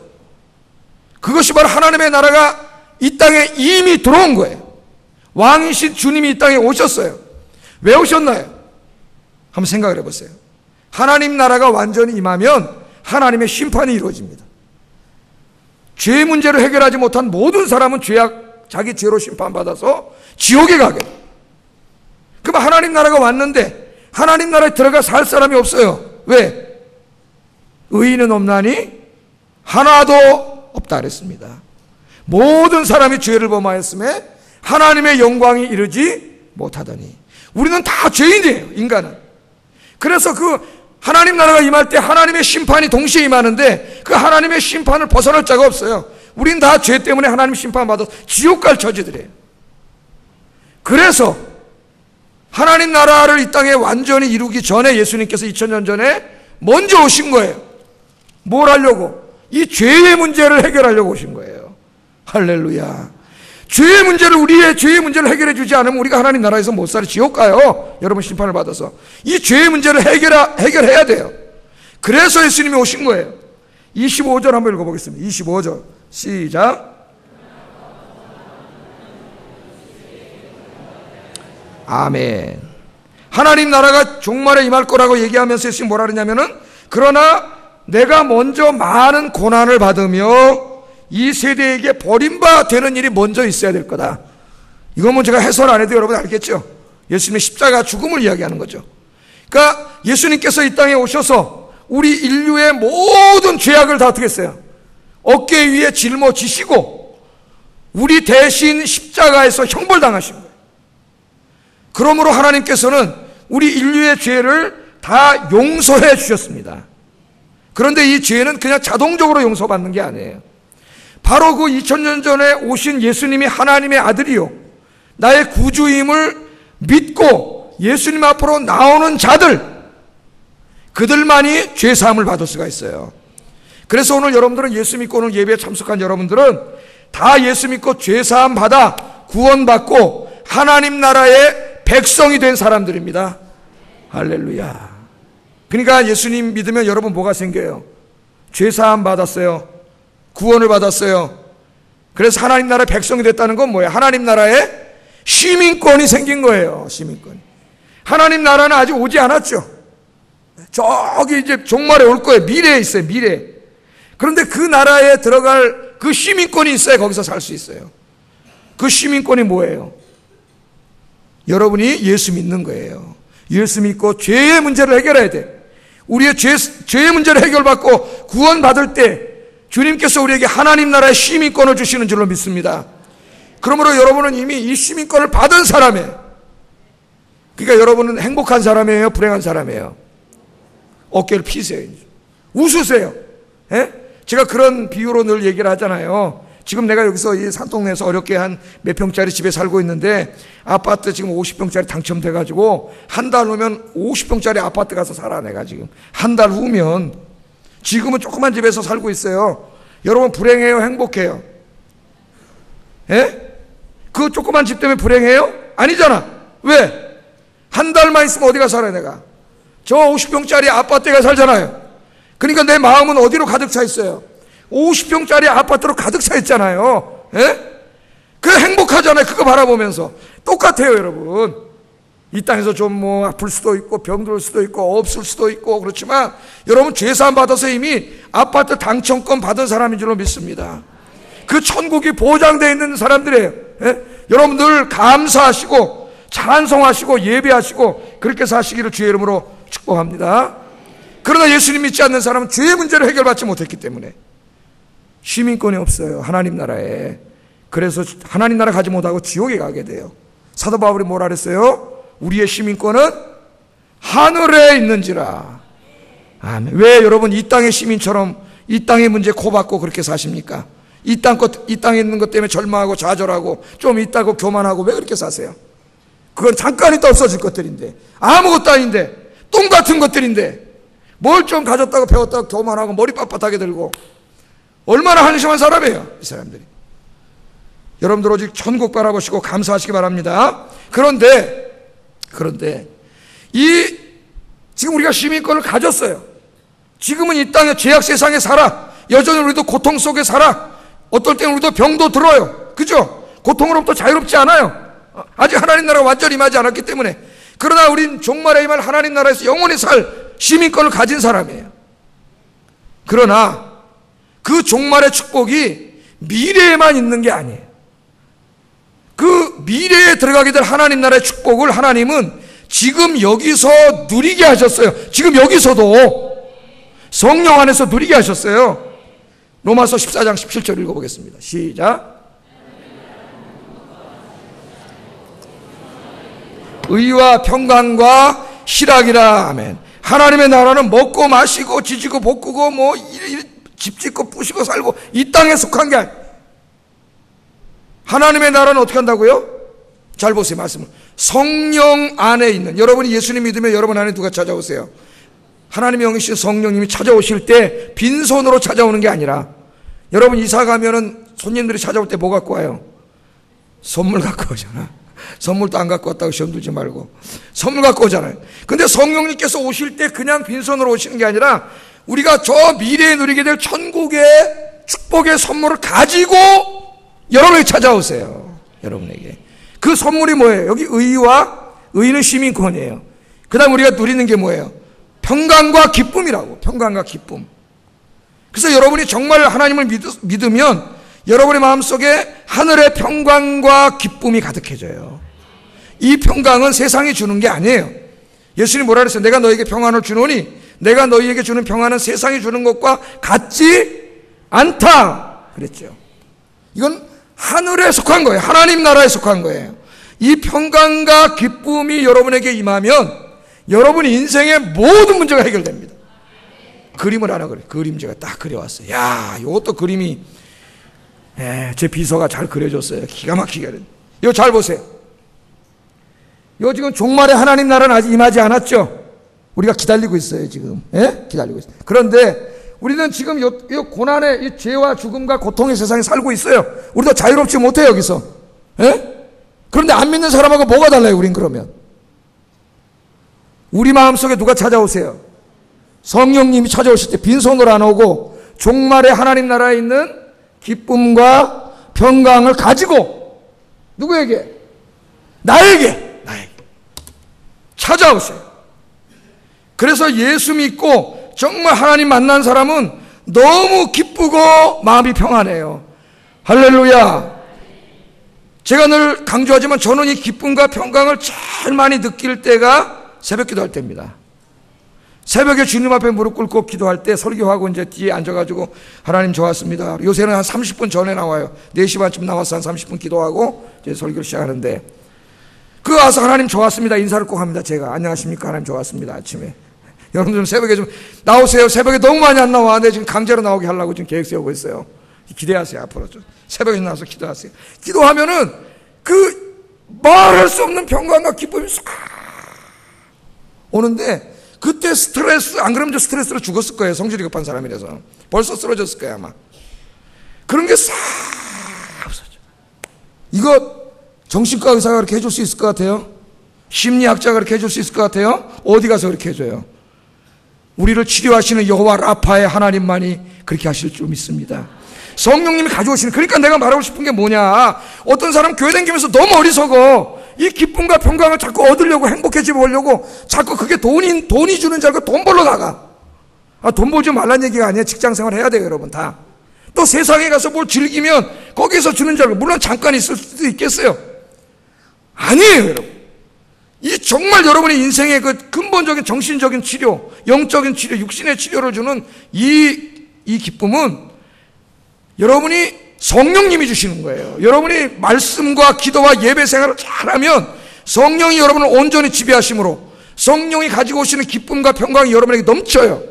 그것이 바로 하나님의 나라가 이 땅에 이미 들어온 거예요. 왕이신 주님이 이 땅에 오셨어요. 왜 오셨나요? 한번 생각을 해보세요. 하나님 나라가 완전히 임하면 하나님의 심판이 이루어집니다. 죄 문제를 해결하지 못한 모든 사람은 죄악, 자기 죄로 심판받아서 지옥에 가게. 그럼 하나님 나라가 왔는데 하나님 나라에 들어가 살 사람이 없어요. 왜? 의인은 없나니 하나도 없다 그랬습니다. 모든 사람이 죄를 범하였음에 하나님의 영광이 이르지 못하더니 우리는 다 죄인이에요. 인간은. 그래서 그 하나님 나라가 임할 때 하나님의 심판이 동시에 임하는데 그 하나님의 심판을 벗어날 자가 없어요. 우린 다 죄 때문에 하나님 심판받아서 지옥 갈 처지들이에요. 그래서 하나님 나라를 이 땅에 완전히 이루기 전에 예수님께서 2000년 전에 먼저 오신 거예요. 뭘 하려고? 이 죄의 문제를 해결하려고 오신 거예요. 할렐루야. 죄의 문제를 우리의 죄의 문제를 해결해 주지 않으면 우리가 하나님 나라에서 못 살아 지옥 가요. 여러분 심판을 받아서 이 죄의 문제를 해결하, 해결해야 돼요. 그래서 예수님이 오신 거예요. 25절 한번 읽어보겠습니다. 25절 시작. 아멘. 하나님 나라가 종말에 임할 거라고 얘기하면서 예수님 뭐라 그러냐면은 그러나 내가 먼저 많은 고난을 받으며 이 세대에게 버림바 되는 일이 먼저 있어야 될 거다. 뭐 제가 해설 안 해도 여러분 알겠죠? 예수님의 십자가 죽음을 이야기하는 거죠. 그러니까 예수님께서 이 땅에 오셔서 우리 인류의 모든 죄악을 다 어떻게 했어요? 어깨 위에 짊어지시고 우리 대신 십자가에서 형벌당하신 거예요. 그러므로 하나님께서는 우리 인류의 죄를 다 용서해 주셨습니다. 그런데 이 죄는 그냥 자동적으로 용서받는 게 아니에요. 바로 그 2000년 전에 오신 예수님이 하나님의 아들이요. 나의 구주임을 믿고 예수님 앞으로 나오는 자들, 그들만이 죄사함을 받을 수가 있어요. 그래서 오늘 여러분들은 예수 믿고 오늘 예배에 참석한 여러분들은 다 예수 믿고 죄사함 받아 구원받고 하나님 나라의 백성이 된 사람들입니다. 할렐루야. 그러니까 예수님 믿으면 여러분 뭐가 생겨요? 죄사함 받았어요. 구원을 받았어요. 그래서 하나님 나라 백성이 됐다는 건 뭐예요? 하나님 나라에 시민권이 생긴 거예요. 시민권. 하나님 나라는 아직 오지 않았죠. 저기 이제 종말에 올 거예요. 미래에 있어요. 미래. 그런데 그 나라에 들어갈 그 시민권이 있어야 거기서 살 수 있어요. 그 시민권이 뭐예요? 여러분이 예수 믿는 거예요. 예수 믿고 죄의 문제를 해결해야 돼. 우리의 죄, 죄의 문제를 해결받고 구원받을 때 주님께서 우리에게 하나님 나라의 시민권을 주시는 줄로 믿습니다. 그러므로 여러분은 이미 이 시민권을 받은 사람이에요. 그러니까 여러분은 행복한 사람이에요? 불행한 사람이에요? 어깨를 피세요. 웃으세요. 예? 제가 그런 비유로 늘 얘기를 하잖아요. 지금 내가 여기서 이 산동네에서 어렵게 한 몇 평짜리 집에 살고 있는데 아파트 지금 50평짜리 당첨돼가지고 한 달 후면 50평짜리 아파트 가서 살아 내가 지금 한 달 후면 지금은 조그만 집에서 살고 있어요. 여러분 불행해요, 행복해요? 예? 그 조그만 집 때문에 불행해요? 아니잖아. 왜? 한 달만 있으면 어디 가 살아 내가? 저 50평짜리 아파트에 살잖아요. 그러니까 내 마음은 어디로 가득 차 있어요? 50평짜리 아파트로 가득 차 있잖아요. 예? 그 행복하잖아요. 그거 바라보면서. 똑같아요, 여러분. 이 땅에서 좀 뭐 아플 수도 있고 병들 수도 있고 없을 수도 있고 그렇지만 여러분 죄사함 받아서 이미 아파트 당첨권 받은 사람인 줄로 믿습니다. 그 천국이 보장되어 있는 사람들이에요. 예? 여러분들 감사하시고 찬송하시고 예배하시고 그렇게 사시기를 주의 이름으로 축복합니다. 그러나 예수님 믿지 않는 사람은 죄의 문제를 해결받지 못했기 때문에 시민권이 없어요. 하나님 나라에. 그래서 하나님 나라 가지 못하고 지옥에 가게 돼요. 사도 바울이 뭐라 그랬어요? 우리의 시민권은 하늘에 있는지라. 아멘. 왜 여러분 이 땅의 시민처럼 이 땅의 문제 코박고 그렇게 사십니까? 이 땅 것, 이 땅에 있는 것 때문에 절망하고 좌절하고 좀 있다고 교만하고 왜 그렇게 사세요? 그건 잠깐 있다 없어질 것들인데 아무것도 아닌데 똥 같은 것들인데 뭘 좀 가졌다고 배웠다고 교만하고 머리 빳빳하게 들고 얼마나 한심한 사람이에요 이 사람들이 여러분들 오직 천국 바라보시고 감사하시기 바랍니다 그런데 그런데 이 지금 우리가 시민권을 가졌어요. 지금은 이 땅의 죄악 세상에 살아. 여전히 우리도 고통 속에 살아. 어떨 때는 우리도 병도 들어요. 그죠? 고통으로부터 자유롭지 않아요. 아직 하나님 나라가 완전히 임하지 않았기 때문에. 그러나 우린 종말에 임할 하나님 나라에서 영원히 살 시민권을 가진 사람이에요. 그러나 그 종말의 축복이 미래에만 있는 게 아니에요. 그 미래에 들어가게 될 하나님 나라의 축복을 하나님은 지금 여기서 누리게 하셨어요. 지금 여기서도 성령 안에서 누리게 하셨어요. 로마서 14장 17절 읽어보겠습니다. 시작. 의와 평강과 희락이라 아멘. 하나님의 나라는 먹고 마시고 지지고 볶고 뭐 집 짓고 부시고 살고 이 땅에 속한 게 아니에요. 하나님의 나라는 어떻게 한다고요? 잘 보세요, 말씀을. 성령 안에 있는, 여러분이 예수님 믿으면 여러분 안에 누가 찾아오세요? 하나님의 영이신 성령님이 찾아오실 때 빈손으로 찾아오는 게 아니라, 여러분 이사 가면은 손님들이 찾아올 때 뭐 갖고 와요? 선물 갖고 오잖아. 선물도 안 갖고 왔다고 시험 들지 말고. 선물 갖고 오잖아요. 근데 성령님께서 오실 때 그냥 빈손으로 오시는 게 아니라, 우리가 저 미래에 누리게 될 천국의 축복의 선물을 가지고 여러분에게 찾아오세요. 여러분에게. 그 선물이 뭐예요? 여기 의와 의는 시민권이에요. 그 다음 우리가 누리는 게 뭐예요? 평강과 기쁨이라고. 평강과 기쁨. 그래서 여러분이 정말 하나님을 믿 으, 면 여러분의 마음속에 하늘의 평강과 기쁨이 가득해져요. 이 평강은 세상이 주는 게 아니에요. 예수님 뭐라 그랬어요? 내가 너에게 평안을 주노니 내가 너희에게 주는 평안은 세상이 주는 것과 같지 않다. 그랬죠. 이건 하늘에 속한 거예요. 하나님 나라에 속한 거예요. 이 평강과 기쁨이 여러분에게 임하면 여러분 인생의 모든 문제가 해결됩니다. 그림을 하나 그래. 그림 제가 딱 그려왔어요. 야, 이것도 그림이 예, 제 비서가 잘 그려줬어요. 기가 막히게. 이거 잘 보세요. 이거 지금 종말의 하나님 나라는 아직 임하지 않았죠? 우리가 기다리고 있어요, 지금. 예? 기다리고 있어요. 그런데 우리는 지금 이, 이 고난의 이 죄와 죽음과 고통의 세상에 살고 있어요. 우리도 자유롭지 못해요, 여기서. 예? 그런데 안 믿는 사람하고 뭐가 달라요, 우린 그러면? 우리 마음속에 누가 찾아오세요? 성령님이 찾아오실 때 빈손으로 안 오고 종말의 하나님 나라에 있는 기쁨과 평강을 가지고 누구에게? 나에게! 나에게. 찾아오세요. 그래서 예수 믿고 정말 하나님 만난 사람은 너무 기쁘고 마음이 평안해요. 할렐루야. 제가 늘 강조하지만 저는 이 기쁨과 평강을 제일 많이 느낄 때가 새벽 기도할 때입니다. 새벽에 주님 앞에 무릎 꿇고 기도할 때 설교하고 이제 뒤에 앉아가지고 하나님 좋았습니다. 요새는 한 30분 전에 나와요. 4시 반쯤 나와서 한 30분 기도하고 이제 설교를 시작하는데 그 와서 하나님 좋았습니다. 인사를 꼭 합니다. 제가 안녕하십니까 하나님 좋았습니다. 아침에 여러분들 새벽에 좀 나오세요. 새벽에 너무 많이 안 나와. 내 지금 강제로 나오게 하려고 지금 계획 세우고 있어요. 기대하세요, 앞으로 좀. 새벽에 나와서 기도하세요. 기도하면은 그 말할 수 없는 평강과 기쁨이 싹 오는데 그때 스트레스, 안 그러면 저 스트레스로 죽었을 거예요. 성질이 급한 사람이라서. 벌써 쓰러졌을 거예요, 아마. 그런 게 싹 없어져. 이거 정신과 의사가 그렇게 해줄 수 있을 것 같아요? 심리학자가 그렇게 해줄 수 있을 것 같아요? 어디 가서 그렇게 해줘요? 우리를 치료하시는 여호와 라파의 하나님만이 그렇게 하실 줄 믿습니다. 성령님이 가져오시는 그러니까 내가 말하고 싶은 게 뭐냐? 어떤 사람 교회 다니면서 너무 어리석어. 이 기쁨과 평강을 자꾸 얻으려고 행복해져 보려고 자꾸 그게 돈이 돈이 주는 줄 알고 돈 벌러 나가. 아, 돈 벌지 말란 얘기가 아니에요. 직장 생활 해야 돼요 여러분 다. 또 세상에 가서 뭘 즐기면 거기서 주는 줄 알고 물론 잠깐 있을 수도 있겠어요. 아니에요 여러분. 이 정말 여러분의 인생의 그 근본적인 정신적인 치료 영적인 치료 육신의 치료를 주는 이, 이 기쁨은 여러분이 성령님이 주시는 거예요. 여러분이 말씀과 기도와 예배 생활을 잘하면 성령이 여러분을 온전히 지배하심으로 성령이 가지고 오시는 기쁨과 평강이 여러분에게 넘쳐요.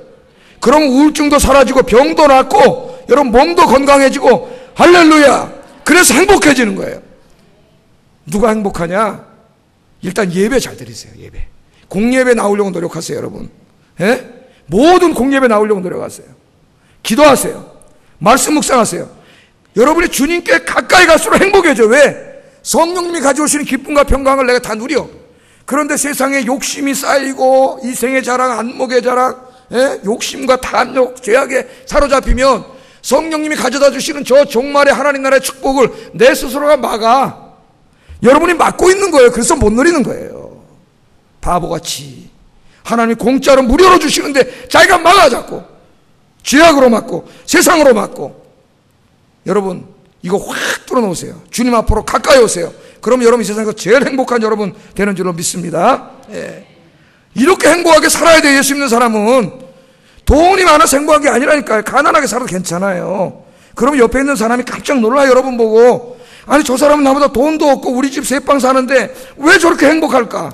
그럼 우울증도 사라지고 병도 낫고 여러분 몸도 건강해지고 할렐루야. 그래서 행복해지는 거예요. 누가 행복하냐? 일단 예배 잘 드리세요. 예배. 공예배 나오려고 노력하세요, 여러분. 예? 모든 공예배 나오려고 노력하세요. 기도하세요. 말씀 묵상하세요. 여러분이 주님께 가까이 갈수록 행복해져. 왜? 성령님이 가져오시는 기쁨과 평강을 내가 다 누려. 그런데 세상에 욕심이 쌓이고 이생의 자랑, 안목의 자랑, 예? 욕심과 탐욕, 죄악에 사로잡히면 성령님이 가져다 주시는 저 종말의 하나님 나라의 축복을 내 스스로가 막아. 여러분이 막고 있는 거예요. 그래서 못 누리는 거예요. 바보같이. 하나님이 공짜로 무료로 주시는데 자기가 막아 잡고. 죄악으로 막고 세상으로 막고 여러분 이거 확 뚫어놓으세요. 주님 앞으로 가까이 오세요. 그럼 여러분 이 세상에서 제일 행복한 여러분 되는 줄로 믿습니다. 예. 이렇게 행복하게 살아야 돼요. 예수 믿는 사람은 돈이 많아서 행복한 게 아니라니까요. 가난하게 살아도 괜찮아요. 그럼 옆에 있는 사람이 깜짝 놀라요. 여러분 보고 아니 저 사람은 나보다 돈도 없고 우리 집 새빵 사는데 왜 저렇게 행복할까?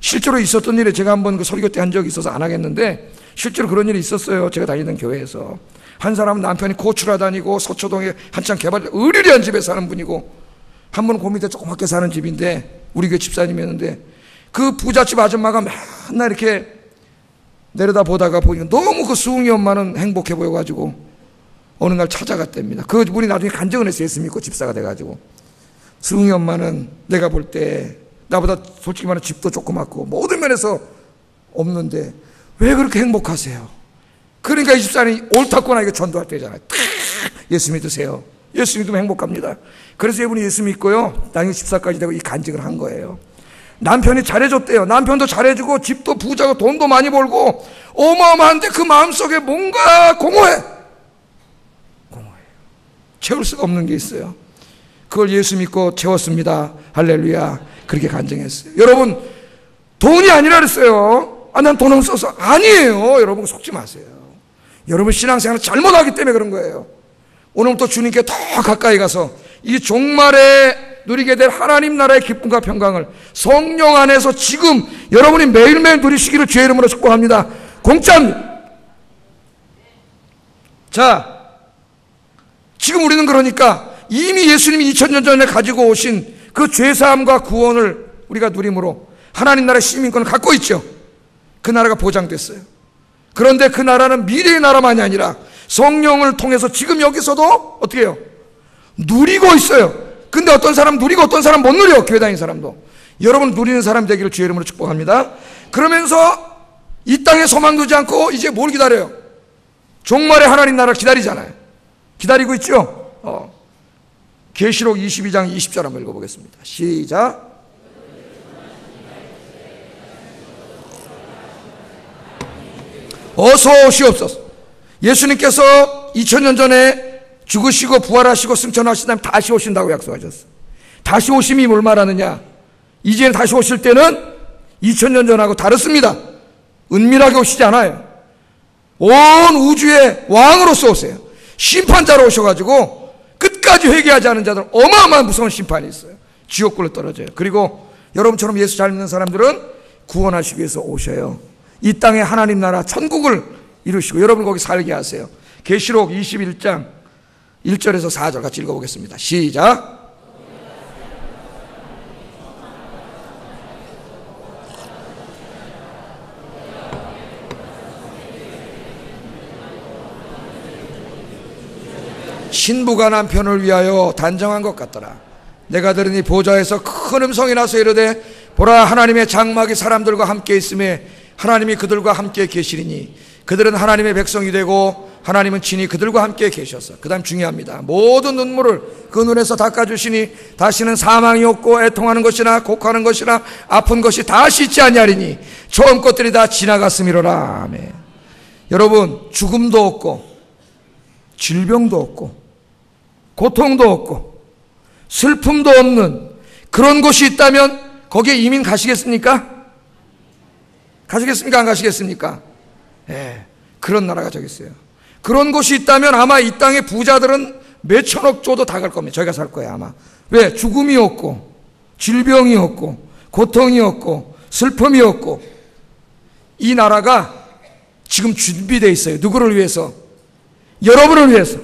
실제로 있었던 일에 제가 한번 그 설교 때 한 적이 있어서 안 하겠는데 실제로 그런 일이 있었어요. 제가 다니던 교회에서. 한 사람은 남편이 고추라 다니고 서초동에 한창 개발, 의리리한 집에 사는 분이고, 한 분은 그 밑에 조그맣게 사는 집인데, 우리 교회 집사님이었는데, 그 부잣집 아줌마가 맨날 이렇게 내려다 보다가 보니까 너무 그 수웅이 엄마는 행복해 보여가지고, 어느 날 찾아갔답니다. 그 분이 나중에 간증을 했어요. 예수 믿고 집사가 돼가지고. 수웅이 엄마는 내가 볼 때, 나보다 솔직히 말해 집도 조그맣고, 모든 면에서 없는데, 왜 그렇게 행복하세요? 그러니까 이 집사람이 옳다거나 이거 전도할 때잖아요. 예수 믿으세요. 예수 믿으면 행복합니다. 그래서 이분이 예수 믿고요. 나중에 집사까지 되고 이 간증을 한 거예요. 남편이 잘해줬대요. 남편도 잘해주고 집도 부자고 돈도 많이 벌고 어마어마한데 그 마음속에 뭔가. 공허해. 채울 수가 없는 게 있어요. 그걸 예수 믿고 채웠습니다. 할렐루야. 그렇게 간증했어요. 여러분 돈이 아니라 그랬어요. 아, 난 돈 없어서. 아니에요. 여러분 속지 마세요. 여러분 신앙생활을 잘못하기 때문에 그런 거예요. 오늘부터 주님께 더 가까이 가서 이 종말에 누리게 될 하나님 나라의 기쁨과 평강을 성령 안에서 지금 여러분이 매일매일 누리시기를 주의 이름으로 축복합니다. 공짜입니다. 자, 지금 우리는 그러니까 이미 예수님이 2000년 전에 가지고 오신 그 죄사함과 구원을 우리가 누림으로 하나님 나라의 시민권을 갖고 있죠. 그 나라가 보장됐어요. 그런데 그 나라는 미래의 나라만이 아니라 성령을 통해서 지금 여기서도 어떻게 해요? 누리고 있어요. 근데 어떤 사람 누리고 어떤 사람 못 누려. 교회 다니는 사람도. 여러분 누리는 사람 되기를 주의 이름으로 축복합니다. 그러면서 이 땅에 소망 두지 않고 이제 뭘 기다려요? 종말의 하나님 나라 기다리잖아요. 기다리고 있죠? 어. 계시록 22장 20절 한번 읽어보겠습니다. 시작. 어서 오시옵소서. 예수님께서 2000년 전에 죽으시고 부활하시고 승천하신 다음에 다시 오신다고 약속하셨어요. 다시 오심이 뭘 말하느냐? 이제 다시 오실 때는 2000년 전하고 다릅니다. 은밀하게 오시지 않아요. 온 우주의 왕으로서 오세요. 심판자로 오셔가지고 끝까지 회개하지 않은 자들 어마어마한 무서운 심판이 있어요. 지옥불로 떨어져요. 그리고 여러분처럼 예수 잘 믿는 사람들은 구원하시기 위해서 오셔요. 이 땅에 하나님 나라 천국을 이루시고 여러분 거기 살게 하세요. 계시록 21장 1절에서 4절 같이 읽어보겠습니다. 시작. 신부가 남편을 위하여 단정한 것 같더라. 내가 들으니 보좌에서 큰 음성이 나서 이르되 보라 하나님의 장막이 사람들과 함께 있음에 하나님이 그들과 함께 계시리니 그들은 하나님의 백성이 되고 하나님은 친히 그들과 함께 계셔서. 그 다음 중요합니다. 모든 눈물을 그 눈에서 닦아 주시니 다시는 사망이 없고 애통하는 것이나 곡하는 것이나 아픈 것이 다시 있지 아니하리니 처음 것들이 다 지나갔음이로라. 아멘. 여러분 죽음도 없고 질병도 없고 고통도 없고 슬픔도 없는 그런 곳이 있다면 거기에 이민 가시겠습니까? 가시겠습니까? 안 가시겠습니까? 예, 그런 나라가 저기 있어요. 그런 곳이 있다면 아마 이 땅의 부자들은 몇천억 줘도 다 갈 겁니다. 저희가 살 거예요, 아마. 왜? 죽음이 없고, 질병이 없고, 고통이 없고, 슬픔이 없고, 이 나라가 지금 준비되어 있어요. 누구를 위해서? 여러분을 위해서.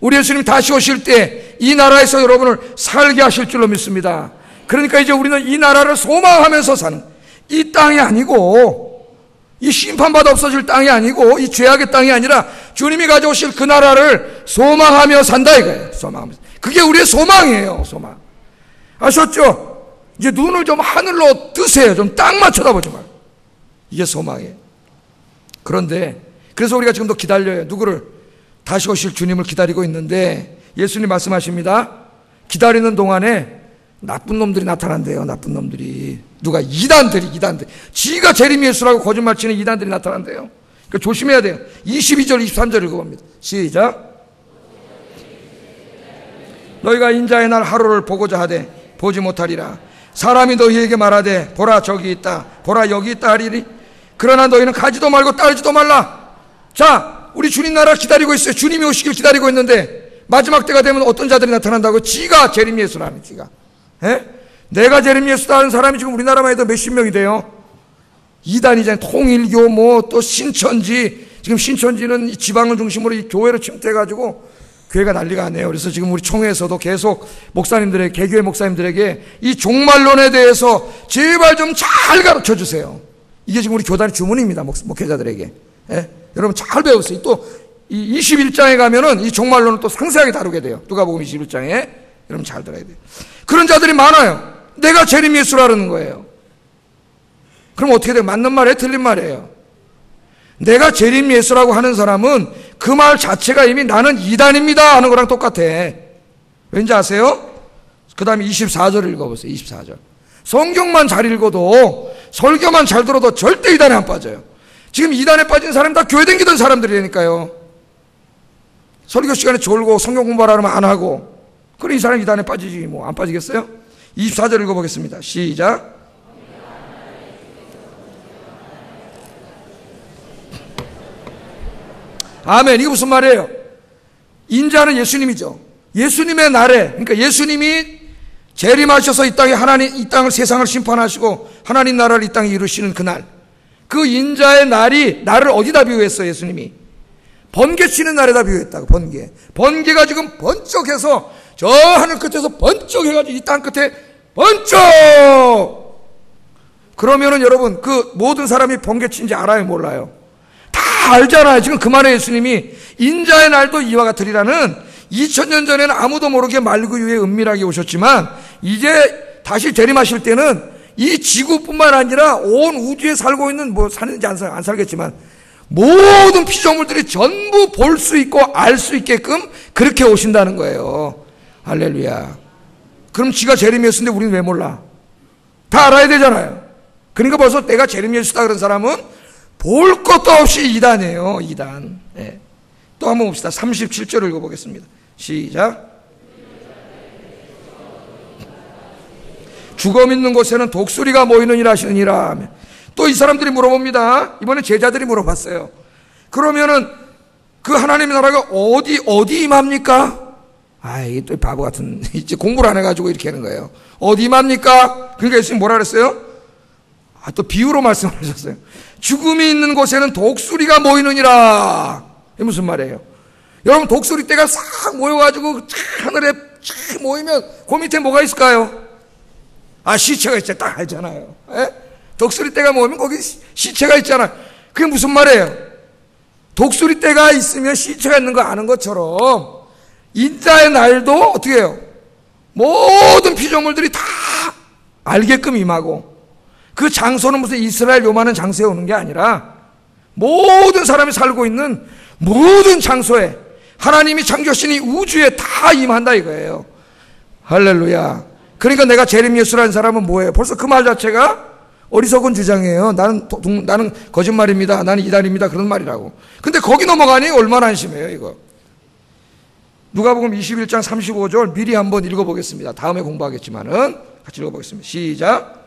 우리 예수님 다시 오실 때 이 나라에서 여러분을 살게 하실 줄로 믿습니다. 그러니까 이제 우리는 이 나라를 소망하면서 사는 이 땅이 아니고 이 심판받아 없어질 땅이 아니고 이 죄악의 땅이 아니라 주님이 가져오실 그 나라를 소망하며 산다 이거예요. 소망하면서. 그게 우리의 소망이에요. 소망. 아셨죠? 이제 눈을 좀 하늘로 뜨세요. 좀딱 맞춰다 보지 말. 이게 소망이에요. 그런데 그래서 우리가 지금도 기다려요. 누구를? 다시 오실 주님을 기다리고 있는데 예수님 말씀하십니다. 기다리는 동안에 나쁜 놈들이 나타난대요. 나쁜 놈들이. 누가 이단들이 이단들. 지가 재림 예수라고 거짓말 치는 이단들이 나타난대요. 그러니까 조심해야 돼요. 22절 23절 읽어 봅니다. 시작. 너희가 인자의 날 하루를 보고자 하되 보지 못하리라. 사람이 너희에게 말하되 보라 저기 있다. 보라 여기 있다 하리리. 그러나 너희는 가지도 말고 따르지도 말라. 자, 우리 주님 나라 기다리고 있어요. 주님이 오시길 기다리고 있는데 마지막 때가 되면 어떤 자들이 나타난다고? 지가 재림 예수라는 지가. 예? 내가 재림 예수다 하는 사람이 지금 우리나라만 해도 몇십 명이 돼요. 이단이잖아요. 통일교 뭐 또 신천지 지금 신천지는 지방을 중심으로 이 교회로 침투해가지고 교회가 난리가 아니에요. 그래서 지금 우리 총회에서도 계속 목사님들에게 개교회 목사님들에게 이 종말론에 대해서 제발 좀 잘 가르쳐 주세요. 이게 지금 우리 교단의 주문입니다. 목, 목회자들에게. 예? 여러분 잘 배우세요. 또 이 21장에 가면은 이 종말론을 또 상세하게 다루게 돼요. 누가복음 21장에 여러분 잘 들어야 돼요. 그런 자들이 많아요. 내가 재림 예수라는 거예요. 그럼 어떻게 돼요? 맞는 말이에요? 틀린 말이에요? 내가 재림 예수라고 하는 사람은 그 말 자체가 이미 나는 이단입니다 하는 거랑 똑같아. 왠지 아세요? 그 다음에 24절을 읽어보세요. 24절. 성경만 잘 읽어도 설교만 잘 들어도 절대 이단에 안 빠져요. 지금 이단에 빠진 사람 다 교회 댕기던 사람들이니까요. 설교 시간에 졸고 성경 공부하라면 안 하고 그럼 이 사람 이단에 빠지지 뭐 안 빠지겠어요? 24절 읽어보겠습니다. 시작. 아멘. 이게 무슨 말이에요? 인자는 예수님이죠. 예수님의 날에, 그러니까 예수님이 재림하셔서 이 땅에 하나님, 이 땅을 세상을 심판하시고 하나님 나라를 이 땅에 이루시는 그날. 그 인자의 날이 나를 어디다 비유했어요, 예수님이? 번개 치는 날에다 비유했다고, 번개. 번개가 지금 번쩍해서 저 하늘 끝에서 번쩍해가지고 이 땅 끝에 번쩍! 그러면은 여러분, 그 모든 사람이 번개 친지 알아요, 몰라요? 다 알잖아요. 지금 그 말에 예수님이 인자의 날도 이와 같으리라는 2000년 전에는 아무도 모르게 말구 위에 은밀하게 오셨지만 이제 다시 재림하실 때는 이 지구뿐만 아니라 온 우주에 살고 있는 뭐 사는지 안, 살, 안 살겠지만 모든 피조물들이 전부 볼 수 있고 알 수 있게끔 그렇게 오신다는 거예요. 할렐루야. 그럼 지가 예수인데 우리는 왜 몰라? 다 알아야 되잖아요. 그러니까 벌써 내가 예수다 그런 사람은 볼 것도 없이 이단이에요. 이단. 네. 또 한번 봅시다. 37절 읽어보겠습니다. 시작. 죽어 믿는 곳에는 독수리가 모이느니라 하시느니라. 또 이 사람들이 물어봅니다. 이번에 제자들이 물어봤어요. 그러면은 그 하나님의 나라가 어디, 어디 임합니까? 아, 이게 또 바보 같은, 이제 공부를 안 해가지고 이렇게 하는 거예요. 어디 임합니까? 그러니까 예수님 뭐라 그랬어요? 아, 또 비유로 말씀을 하셨어요. 죽음이 있는 곳에는 독수리가 모이느니라. 이게 무슨 말이에요? 여러분 독수리 떼가 싹 모여가지고 하늘에 쫙 모이면 그 밑에 뭐가 있을까요? 아 시체가 있잖아 딱 알잖아요. 에? 독수리 떼가 모이면 거기 시체가 있잖아. 그게 무슨 말이에요? 독수리 떼가 있으면 시체가 있는 거 아는 것처럼 인자의 날도 어떻게 해요? 모든 피조물들이 다 알게끔 임하고 그 장소는 무슨 이스라엘 요만한 장소에 오는 게 아니라 모든 사람이 살고 있는 모든 장소에 하나님이 창조하신 이 우주에 다 임한다 이거예요. 할렐루야. 그러니까 내가 재림 예수라는 사람은 뭐예요? 벌써 그 말 자체가 어리석은 주장이에요. 나는 나는 거짓말입니다. 나는 이단입니다. 그런 말이라고. 근데 거기 넘어가니 얼마나 안심해요, 이거. 누가복음 21장 35절 미리 한번 읽어 보겠습니다. 다음에 공부하겠지만은 같이 읽어 보겠습니다. 시작.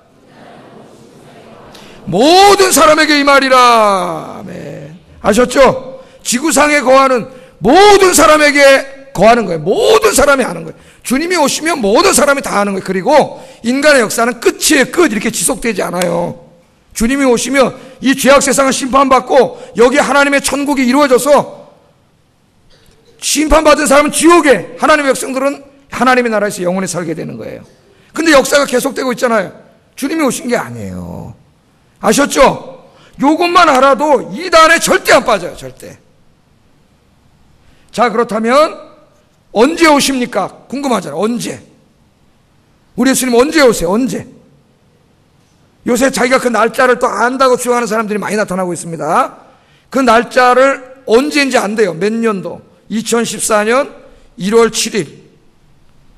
모든 사람에게 이 말이라. 아멘. 아셨죠? 지구상에 거하는 모든 사람에게 거하는 거예요. 모든 사람이 하는 거예요. 주님이 오시면 모든 사람이 다 하는 거예요. 그리고 인간의 역사는 끝이에요. 끝. 이렇게 지속되지 않아요. 주님이 오시면 이 죄악 세상을 심판받고 여기 하나님의 천국이 이루어져서 심판받은 사람은 지옥에 하나님의 백성들은 하나님의 나라에서 영원히 살게 되는 거예요. 근데 역사가 계속되고 있잖아요. 주님이 오신 게 아니에요. 아셨죠? 요것만 알아도 이단에 절대 안 빠져요. 절대. 자, 그렇다면 언제 오십니까? 궁금하잖아요. 언제? 우리 예수님 언제 오세요? 언제? 요새 자기가 그 날짜를 또 안다고 주장하는 사람들이 많이 나타나고 있습니다. 그 날짜를 언제인지 안 돼요. 몇 년도. 2014년 1월 7일.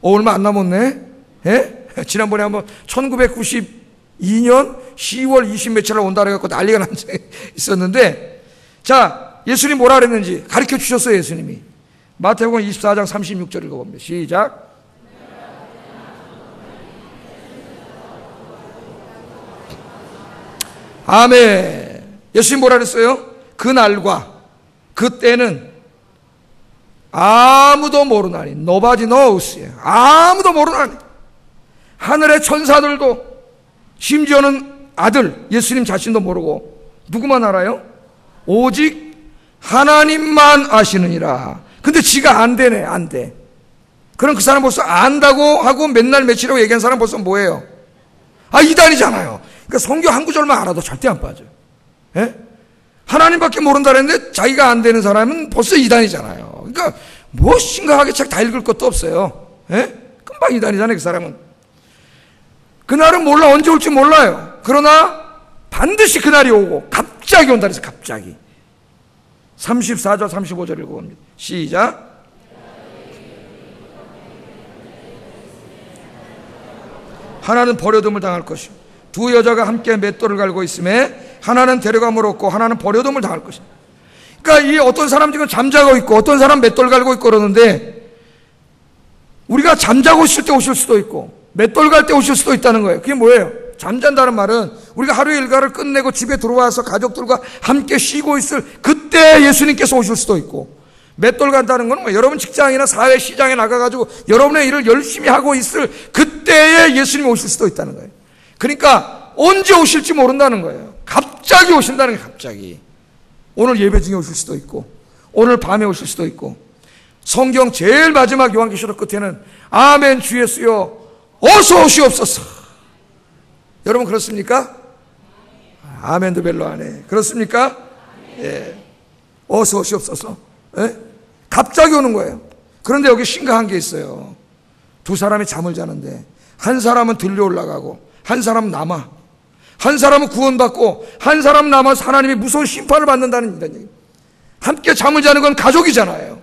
어, 얼마 안 남았네? 예? 지난번에 한번 1992년 10월 20 며칠 날 온다 그래갖고 난리가 난 적이 있었는데, 자, 예수님 뭐라 그랬는지 가르쳐 주셨어요, 예수님이. 마태복음 24장 36절 읽어봅니다. 시작. 아멘. 예수님 뭐라 그랬어요? 그 날과 그 때는 아무도 모르나니. Nobody knows. 아무도 모르나니. 하늘의 천사들도 심지어는 아들 예수님 자신도 모르고 누구만 알아요? 오직 하나님만 아시느니라. 근데 지가 안 되네, 안 돼. 그럼 그 사람 벌써 안다고 하고 맨날 며칠이라고 얘기한 사람 벌써 뭐예요? 아, 이단이잖아요. 그러니까 성경 한 구절만 알아도 절대 안 빠져요. 예? 하나님밖에 모른다 그랬는데 자기가 안 되는 사람은 벌써 이단이잖아요. 그러니까 뭐 심각하게 책 다 읽을 것도 없어요. 예? 금방 이단이잖아요, 그 사람은. 그날은 몰라, 언제 올지 몰라요. 그러나 반드시 그날이 오고 갑자기 온다 그래서 갑자기. 34절 35절 읽어봅니다. 시작. 하나는 버려둠을 당할 것이요. 두 여자가 함께 맷돌을 갈고 있음에 하나는 데려감을 얻고 하나는 버려둠을 당할 것이다. 그러니까 이 어떤 사람 지금 잠자고 있고 어떤 사람 맷돌 갈고 있고 그러는데 우리가 잠자고 있을 때 오실 수도 있고 맷돌 갈 때 오실 수도 있다는 거예요. 그게 뭐예요? 잠잔다는 말은 우리가 하루 일과를 끝내고 집에 들어와서 가족들과 함께 쉬고 있을 그때 예수님께서 오실 수도 있고 맷돌 간다는 건뭐 여러분 직장이나 사회 시장에 나가가지고 여러분의 일을 열심히 하고 있을 그때에 예수님 오실 수도 있다는 거예요. 그러니까 언제 오실지 모른다는 거예요. 갑자기 오신다는 게 갑자기. 오늘 예배 중에 오실 수도 있고 오늘 밤에 오실 수도 있고 성경 제일 마지막 요한계시록 끝에는 아멘 주 예수여 어서 오시옵소서 여러분 그렇습니까? 아멘도 별로 안 해. 그렇습니까? 예. 어서 오시옵소서. 예? 갑자기 오는 거예요. 그런데 여기 심각한 게 있어요. 두 사람이 잠을 자는데 한 사람은 들려 올라가고 한 사람은 남아. 한 사람은 구원받고 한 사람 남아서 하나님이 무서운 심판을 받는다는 얘기. 함께 잠을 자는 건 가족이잖아요.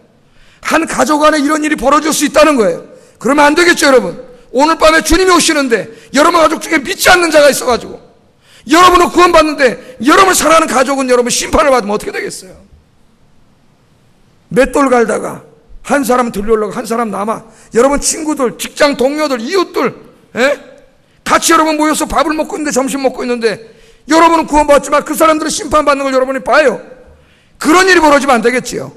한 가족 안에 이런 일이 벌어질 수 있다는 거예요. 그러면 안 되겠죠, 여러분. 오늘 밤에 주님이 오시는데 여러분 가족 중에 믿지 않는 자가 있어가지고 여러분은 구원받는데 여러분 사랑하는 가족은 여러분 심판을 받으면 어떻게 되겠어요? 맷돌 갈다가 한 사람 들려올라고 한 사람 남아 여러분 친구들 직장 동료들 이웃들 에? 예? 같이 여러분 모여서 밥을 먹고 있는데 점심 먹고 있는데 여러분은 구원받지만 그 사람들은 심판받는 걸 여러분이 봐요 그런 일이 벌어지면 안 되겠지요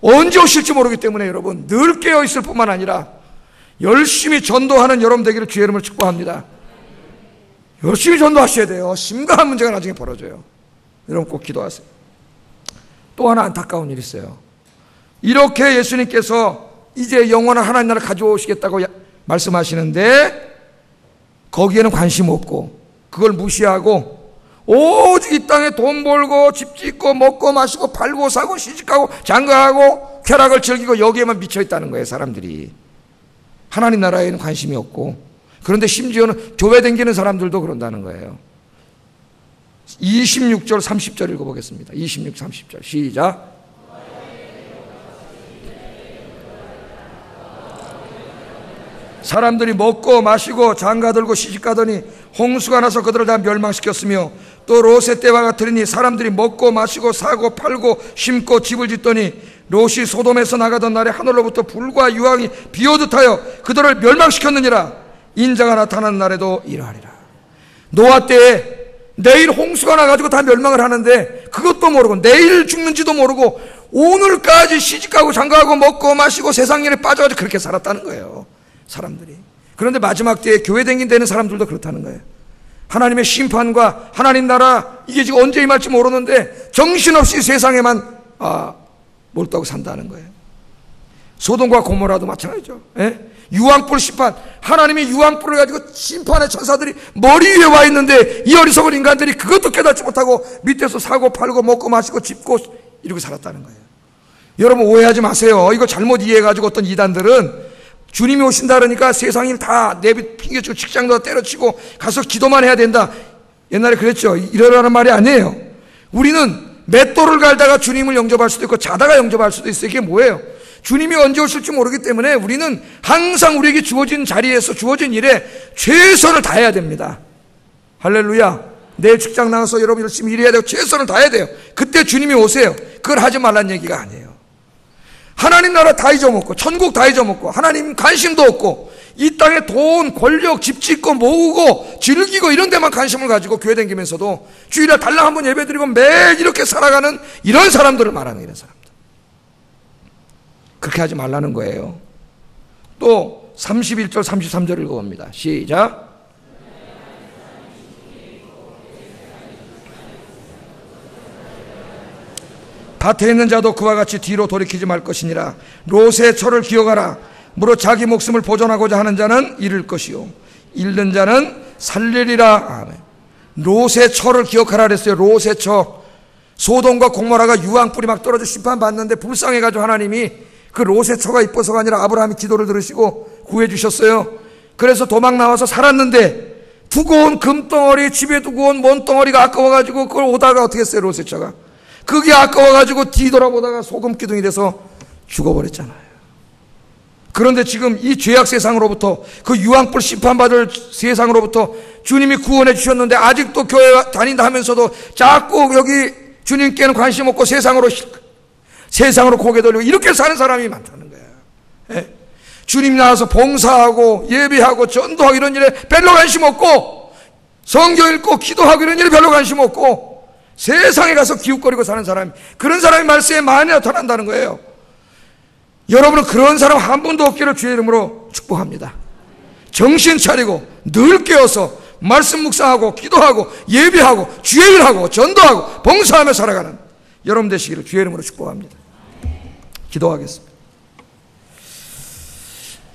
언제 오실지 모르기 때문에 여러분 늘 깨어있을 뿐만 아니라 열심히 전도하는 여러분 되기를 주의 이름을 축복합니다. 열심히 전도하셔야 돼요. 심각한 문제가 나중에 벌어져요. 여러분 꼭 기도하세요. 또 하나 안타까운 일이 있어요. 이렇게 예수님께서 이제 영원한 하나님 나라를 가져오시겠다고 말씀하시는데 거기에는 관심 없고 그걸 무시하고 오직 이 땅에 돈 벌고 집 짓고 먹고 마시고 팔고 사고 시집가고 장가하고 쾌락을 즐기고 여기에만 미쳐 있다는 거예요 사람들이 하나님 나라에는 관심이 없고 그런데 심지어는 교회 댕기는 사람들도 그런다는 거예요. 26절 30절 읽어보겠습니다. 26, 30절. 시작. 사람들이 먹고 마시고 장가들고 시집가더니 홍수가 나서 그들을 다 멸망시켰으며 또 롯의 때와 같으니 사람들이 먹고 마시고 사고 팔고 심고 집을 짓더니 롯이 소돔에서 나가던 날에 하늘로부터 불과 유황이 비오듯 하여 그들을 멸망시켰느니라 인자가 나타난 날에도 이러하리라 노아 때에 내일 홍수가 나가지고 다 멸망을 하는데 그것도 모르고 내일 죽는지도 모르고 오늘까지 시집가고 장가하고 먹고 마시고 세상 일에 빠져가지고 그렇게 살았다는 거예요 사람들이. 그런데 마지막 때에 교회 댕긴되는 사람들도 그렇다는 거예요. 하나님의 심판과 하나님 나라 이게 지금 언제 임할지 모르는데 정신없이 세상에만 아, 몰두하고 산다는 거예요. 소돔과 고모라도 마찬가지죠. 예? 유황불 심판 하나님이 유황불을 가지고 심판의 천사들이 머리 위에 와 있는데 이 어리석은 인간들이 그것도 깨닫지 못하고 밑에서 사고 팔고 먹고 마시고 집고 이러고 살았다는 거예요. 여러분 오해하지 마세요. 이거 잘못 이해해가지고 어떤 이단들은 주님이 오신다 그러니까 세상일 다 내비 핑계치고 직장도 때려치고 가서 기도만 해야 된다. 옛날에 그랬죠. 이러라는 말이 아니에요. 우리는 맷돌을 갈다가 주님을 영접할 수도 있고 자다가 영접할 수도 있어요. 이게 뭐예요? 주님이 언제 오실지 모르기 때문에 우리는 항상 우리에게 주어진 자리에서 주어진 일에 최선을 다해야 됩니다. 할렐루야. 내 직장 나가서 여러분 열심히 일해야 되고 최선을 다해야 돼요. 그때 주님이 오세요. 그걸 하지 말란 얘기가 아니에요. 하나님 나라 다 잊어먹고 천국 다 잊어먹고 하나님 관심도 없고 이 땅에 돈, 권력, 집 짓고 모으고 즐기고 이런 데만 관심을 가지고 교회 다니면서도 주일에 달랑 한번 예배 드리고 매일 이렇게 살아가는 이런 사람들을 말하는 이런 사람들. 그렇게 하지 말라는 거예요. 또 31절 33절 읽어봅니다. 시작. 밭에 있는 자도 그와 같이 뒤로 돌이키지 말 것이니라 롯의 철을 기억하라 무릇 자기 목숨을 보존하고자 하는 자는 잃을 것이요. 잃는 자는 살리리라. 롯의 철을 기억하라 그랬어요. 롯의 처. 소돔과 공모라가 유황불이 막 떨어져 심판받는데 불쌍해가지고 하나님이 그 롯의 처가 이뻐서가 아니라 아브라함이 기도를 들으시고 구해주셨어요. 그래서 도망 나와서 살았는데 두고 온 금덩어리 집에 두고 온 먼덩어리가 아까워가지고 그걸 오다가 어떻게 했어요 롯의 처가? 그게 아까워가지고 뒤돌아보다가 소금 기둥이 돼서 죽어버렸잖아요. 그런데 지금 이 죄악 세상으로부터 그 유황불 심판받을 세상으로부터 주님이 구원해 주셨는데 아직도 교회 다닌다 하면서도 자꾸 여기 주님께는 관심 없고 세상으로 세상으로 고개 돌리고 이렇게 사는 사람이 많다는 거예요. 예? 주님 나와서 봉사하고 예배하고 전도하고 이런 일에 별로 관심 없고 성경 읽고 기도하고 이런 일에 별로 관심 없고 세상에 가서 기웃거리고 사는 사람, 그런 사람이 말씀에 많이 나타난다는 거예요. 여러분은 그런 사람 한 분도 없기를 주의 이름으로 축복합니다. 정신 차리고 늘 깨어서 말씀 묵상하고 기도하고 예배하고 주의 일하고 전도하고 봉사하며 살아가는 여러분 되시기를 주의 이름으로 축복합니다. 기도하겠습니다.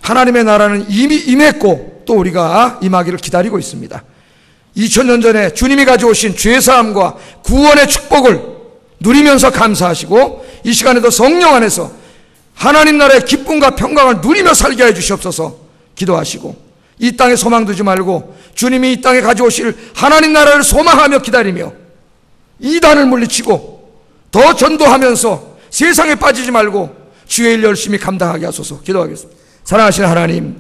하나님의 나라는 이미 임했고 또 우리가 임하기를 기다리고 있습니다. 2000년 전에 주님이 가져오신 죄사함과 구원의 축복을 누리면서 감사하시고 이 시간에도 성령 안에서 하나님 나라의 기쁨과 평강을 누리며 살게 해 주시옵소서 기도하시고 이 땅에 소망 두지 말고 주님이 이 땅에 가져오실 하나님 나라를 소망하며 기다리며 이단을 물리치고 더 전도하면서 세상에 빠지지 말고 주의 일 열심히 감당하게 하소서 기도하겠습니다. 사랑하시는 하나님